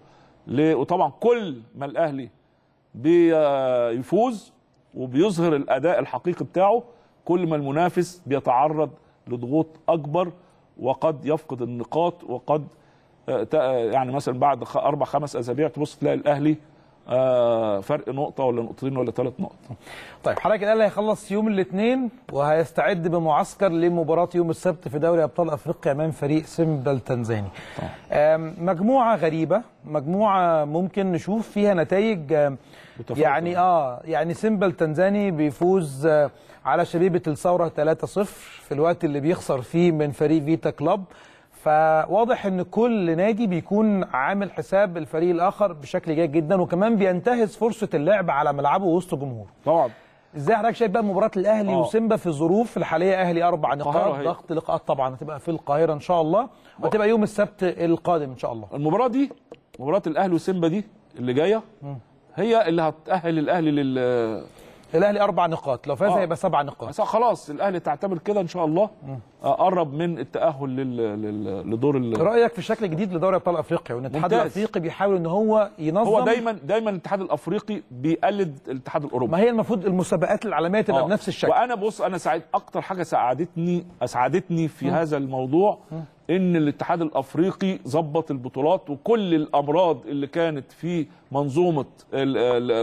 [SPEAKER 2] ل... وطبعا كل ما الأهلي بيفوز وبيظهر الأداء الحقيقي بتاعه كل ما المنافس بيتعرض لضغوط أكبر وقد يفقد النقاط وقد آه، يعني مثلا بعد أربع خمس أسابيع تبص تلاقي الأهلي آه، فرق نقطة ولا نقطتين ولا ثلاث نقط
[SPEAKER 1] طيب حضرتك الاهلي هيخلص يوم الاثنين وهيستعد بمعسكر لمباراة يوم السبت في دوري أبطال أفريقيا أمام فريق سيمبا التنزاني. آم، مجموعة غريبة، مجموعة ممكن نشوف فيها نتائج. يعني آه يعني سيمبا التنزاني بيفوز آه، على شبيبة الثورة 3-0 في الوقت اللي بيخسر فيه من فريق فيتا كلوب فواضح إن كل نادي بيكون عامل حساب الفريق الآخر بشكل جيد جدا وكمان بينتهز فرصة اللعب على ملعبه وسط جمهور
[SPEAKER 2] طبعا.
[SPEAKER 1] إزاي حضرتك شايف بقى مباراة الأهلي
[SPEAKER 2] آه.
[SPEAKER 1] وسيمبا في الظروف الحالية؟ أهلي
[SPEAKER 2] أربع
[SPEAKER 1] نقاط. ضغط لقاءات طبعا هتبقى في القاهرة إن شاء الله وهتبقى يوم السبت القادم إن شاء الله.
[SPEAKER 2] المباراة دي مباراة الأهلي وسيمبا دي اللي جاية هي اللي هتأهل الأهلي لل
[SPEAKER 1] الأهلي أربع نقاط لو فاز
[SPEAKER 2] آه.
[SPEAKER 1] هيبقى سبع نقاط
[SPEAKER 2] بس خلاص الأهلي تعتبر كده إن شاء الله آه، قرب من التأهل لل... لل... لدور ال...
[SPEAKER 1] رأيك في شكل جديد لدوري أبطال أفريقيا وإن الاتحاد. الأفريقي بيحاول إن هو ينظم
[SPEAKER 2] هو دايما دايما الاتحاد الأفريقي بيقلد الاتحاد الأوروبي
[SPEAKER 1] ما هي المفروض المسابقات العالمية تبقى
[SPEAKER 2] آه.
[SPEAKER 1] بنفس الشكل
[SPEAKER 2] وأنا بص أنا سعيد أكتر حاجة ساعدتني اسعدتني في
[SPEAKER 1] مم.
[SPEAKER 2] هذا الموضوع إن الاتحاد الأفريقي ظبط البطولات وكل الأمراض اللي كانت في منظومة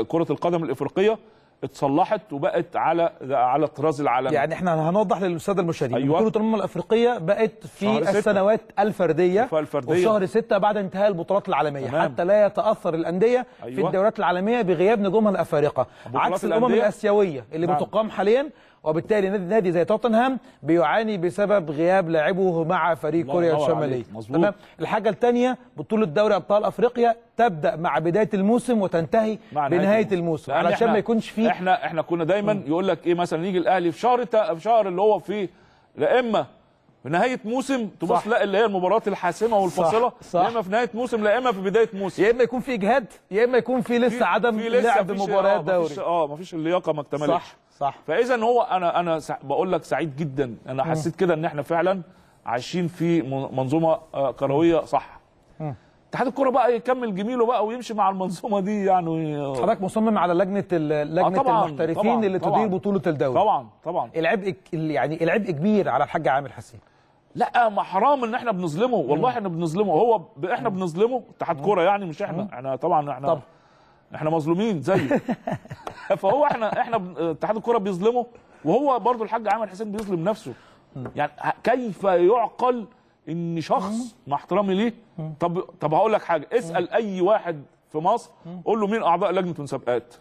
[SPEAKER 2] كرة القدم الإفريقية اتصلحت وبقت على على الطراز العالمي
[SPEAKER 1] يعني إحنا هنوضح للساده المشاهدين
[SPEAKER 2] أيوة.
[SPEAKER 1] بطوله الامم الأفريقية بقت في. السنوات الفردية
[SPEAKER 2] الفردية.
[SPEAKER 1] وفي شهر ستة بعد انتهاء البطولات العالمية
[SPEAKER 2] تمام.
[SPEAKER 1] حتى لا يتأثر الأندية في
[SPEAKER 2] أيوة.
[SPEAKER 1] الدورات العالمية بغياب نجومها
[SPEAKER 2] الأفارقة
[SPEAKER 1] عكس
[SPEAKER 2] الأمم.
[SPEAKER 1] الآسيوية اللي
[SPEAKER 2] نعم.
[SPEAKER 1] بتقام حاليا وبالتالي نادي نادي زي توتنهام بيعاني بسبب غياب لاعبه مع فريق كوريا
[SPEAKER 2] الشمالية.
[SPEAKER 1] تمام؟ الحاجة الثانية بطولة دوري أبطال أفريقيا تبدأ مع بداية الموسم وتنتهي بنهاية
[SPEAKER 2] الموسم.
[SPEAKER 1] علشان ما يكونش فيه
[SPEAKER 2] إحنا إحنا كنا دايما يقول لك إيه مثلا يجي الأهلي في شهر في شهر اللي هو فيه لا إما في نهاية موسم تبص. لا اللي هي المباراة
[SPEAKER 1] الحاسمة والفاصلة.
[SPEAKER 2] لا إما في نهاية موسم لا إما في بداية موسم.
[SPEAKER 1] يا إما يكون في إجهاد يا إما يكون في لسه عدم
[SPEAKER 2] في
[SPEAKER 1] لعب مباريات
[SPEAKER 2] آه،
[SPEAKER 1] دوري.
[SPEAKER 2] آه مفيش اللياقة ما اكتملتش.
[SPEAKER 1] صح.
[SPEAKER 2] فإذا هو أنا أنا بقول لك سعيد جدا.
[SPEAKER 1] أنا.
[SPEAKER 2] حسيت كده إن إحنا فعلا عايشين في من- منظومة آه، كروية صح. اتحاد الكره بقى يكمل جميله بقى ويمشي مع المنظومة دي يعني.
[SPEAKER 1] حضرتك مصمم على لجنة ال- لجنة
[SPEAKER 2] آه، طبعاً،
[SPEAKER 1] المحترفين
[SPEAKER 2] طبعاً،
[SPEAKER 1] اللي. تدير بطولة الدوري.
[SPEAKER 2] طبعا طبعا.
[SPEAKER 1] العبء يعني العبء كبير على الحاج عامر حسين.
[SPEAKER 2] لا ما حرام إن إحنا بنظلمه. والله إحنا بنظلمه. هو ب... إحنا بنظلمه. اتحاد كورة يعني مش إحنا. إحنا طبعا إحنا
[SPEAKER 1] طبعا.
[SPEAKER 2] إحنا مظلومين زيه. فهو إحنا إحنا اتحاد الكورة بيظلمه وهو برضو الحاج عامر حسين بيظلم نفسه. يعني كيف يعقل إن شخص مع احترامي ليه؟ طب طب هقول لك حاجة. اسأل أي واحد في مصر قول له مين أعضاء لجنة مسابقات.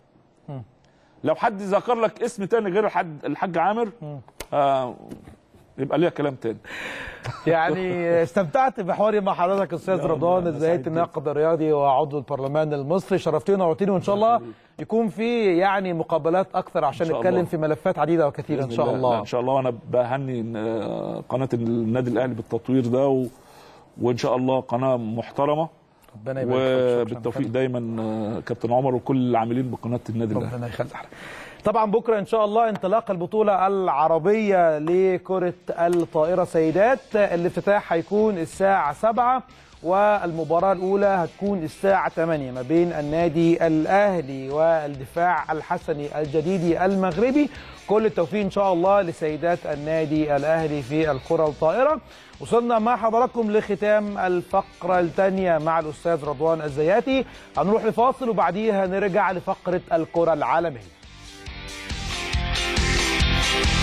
[SPEAKER 2] لو حد ذكر لك اسم تاني غير الحاج الحاج عامر آه يبقى ليها كلام تاني.
[SPEAKER 1] يعني استمتعت بحواري مع حضرتك أستاذ رضوان الزاهد الناقد الرياضي وعضو البرلمان المصري. شرفتنا وعطيني وان شاء الله يكون في يعني مقابلات أكثر عشان نتكلم
[SPEAKER 2] الله.
[SPEAKER 1] في ملفات عديدة وكثيرة
[SPEAKER 2] إن
[SPEAKER 1] شاء الله.
[SPEAKER 2] إن شاء الله. وأنا بهني آه، قناة النادي الأهلي بالتطوير ده و... وإن شاء الله قناة محترمة.
[SPEAKER 1] ربنا يبارك
[SPEAKER 2] وبالتوفيق. دايما آه، كابتن عمر وكل العاملين بقناة النادي الأهلي.
[SPEAKER 1] ربنا يخليك طبعا بكرة إن شاء الله انطلاق البطولة العربية لكرة الطائرة. سيدات الافتتاح هيكون الساعة 7 والمباراة الأولى هتكون الساعة 8 ما بين النادي الأهلي والدفاع الحسني الجديدي المغربي. كل التوفيق إن شاء الله لسيدات النادي الأهلي في الكرة الطائرة. وصلنا مع حضراتكم لختام الفقرة الثانية مع الأستاذ رضوان الزياتي. هنروح لفاصل وبعديها نرجع لفقرة الكرة العالمية. Bye.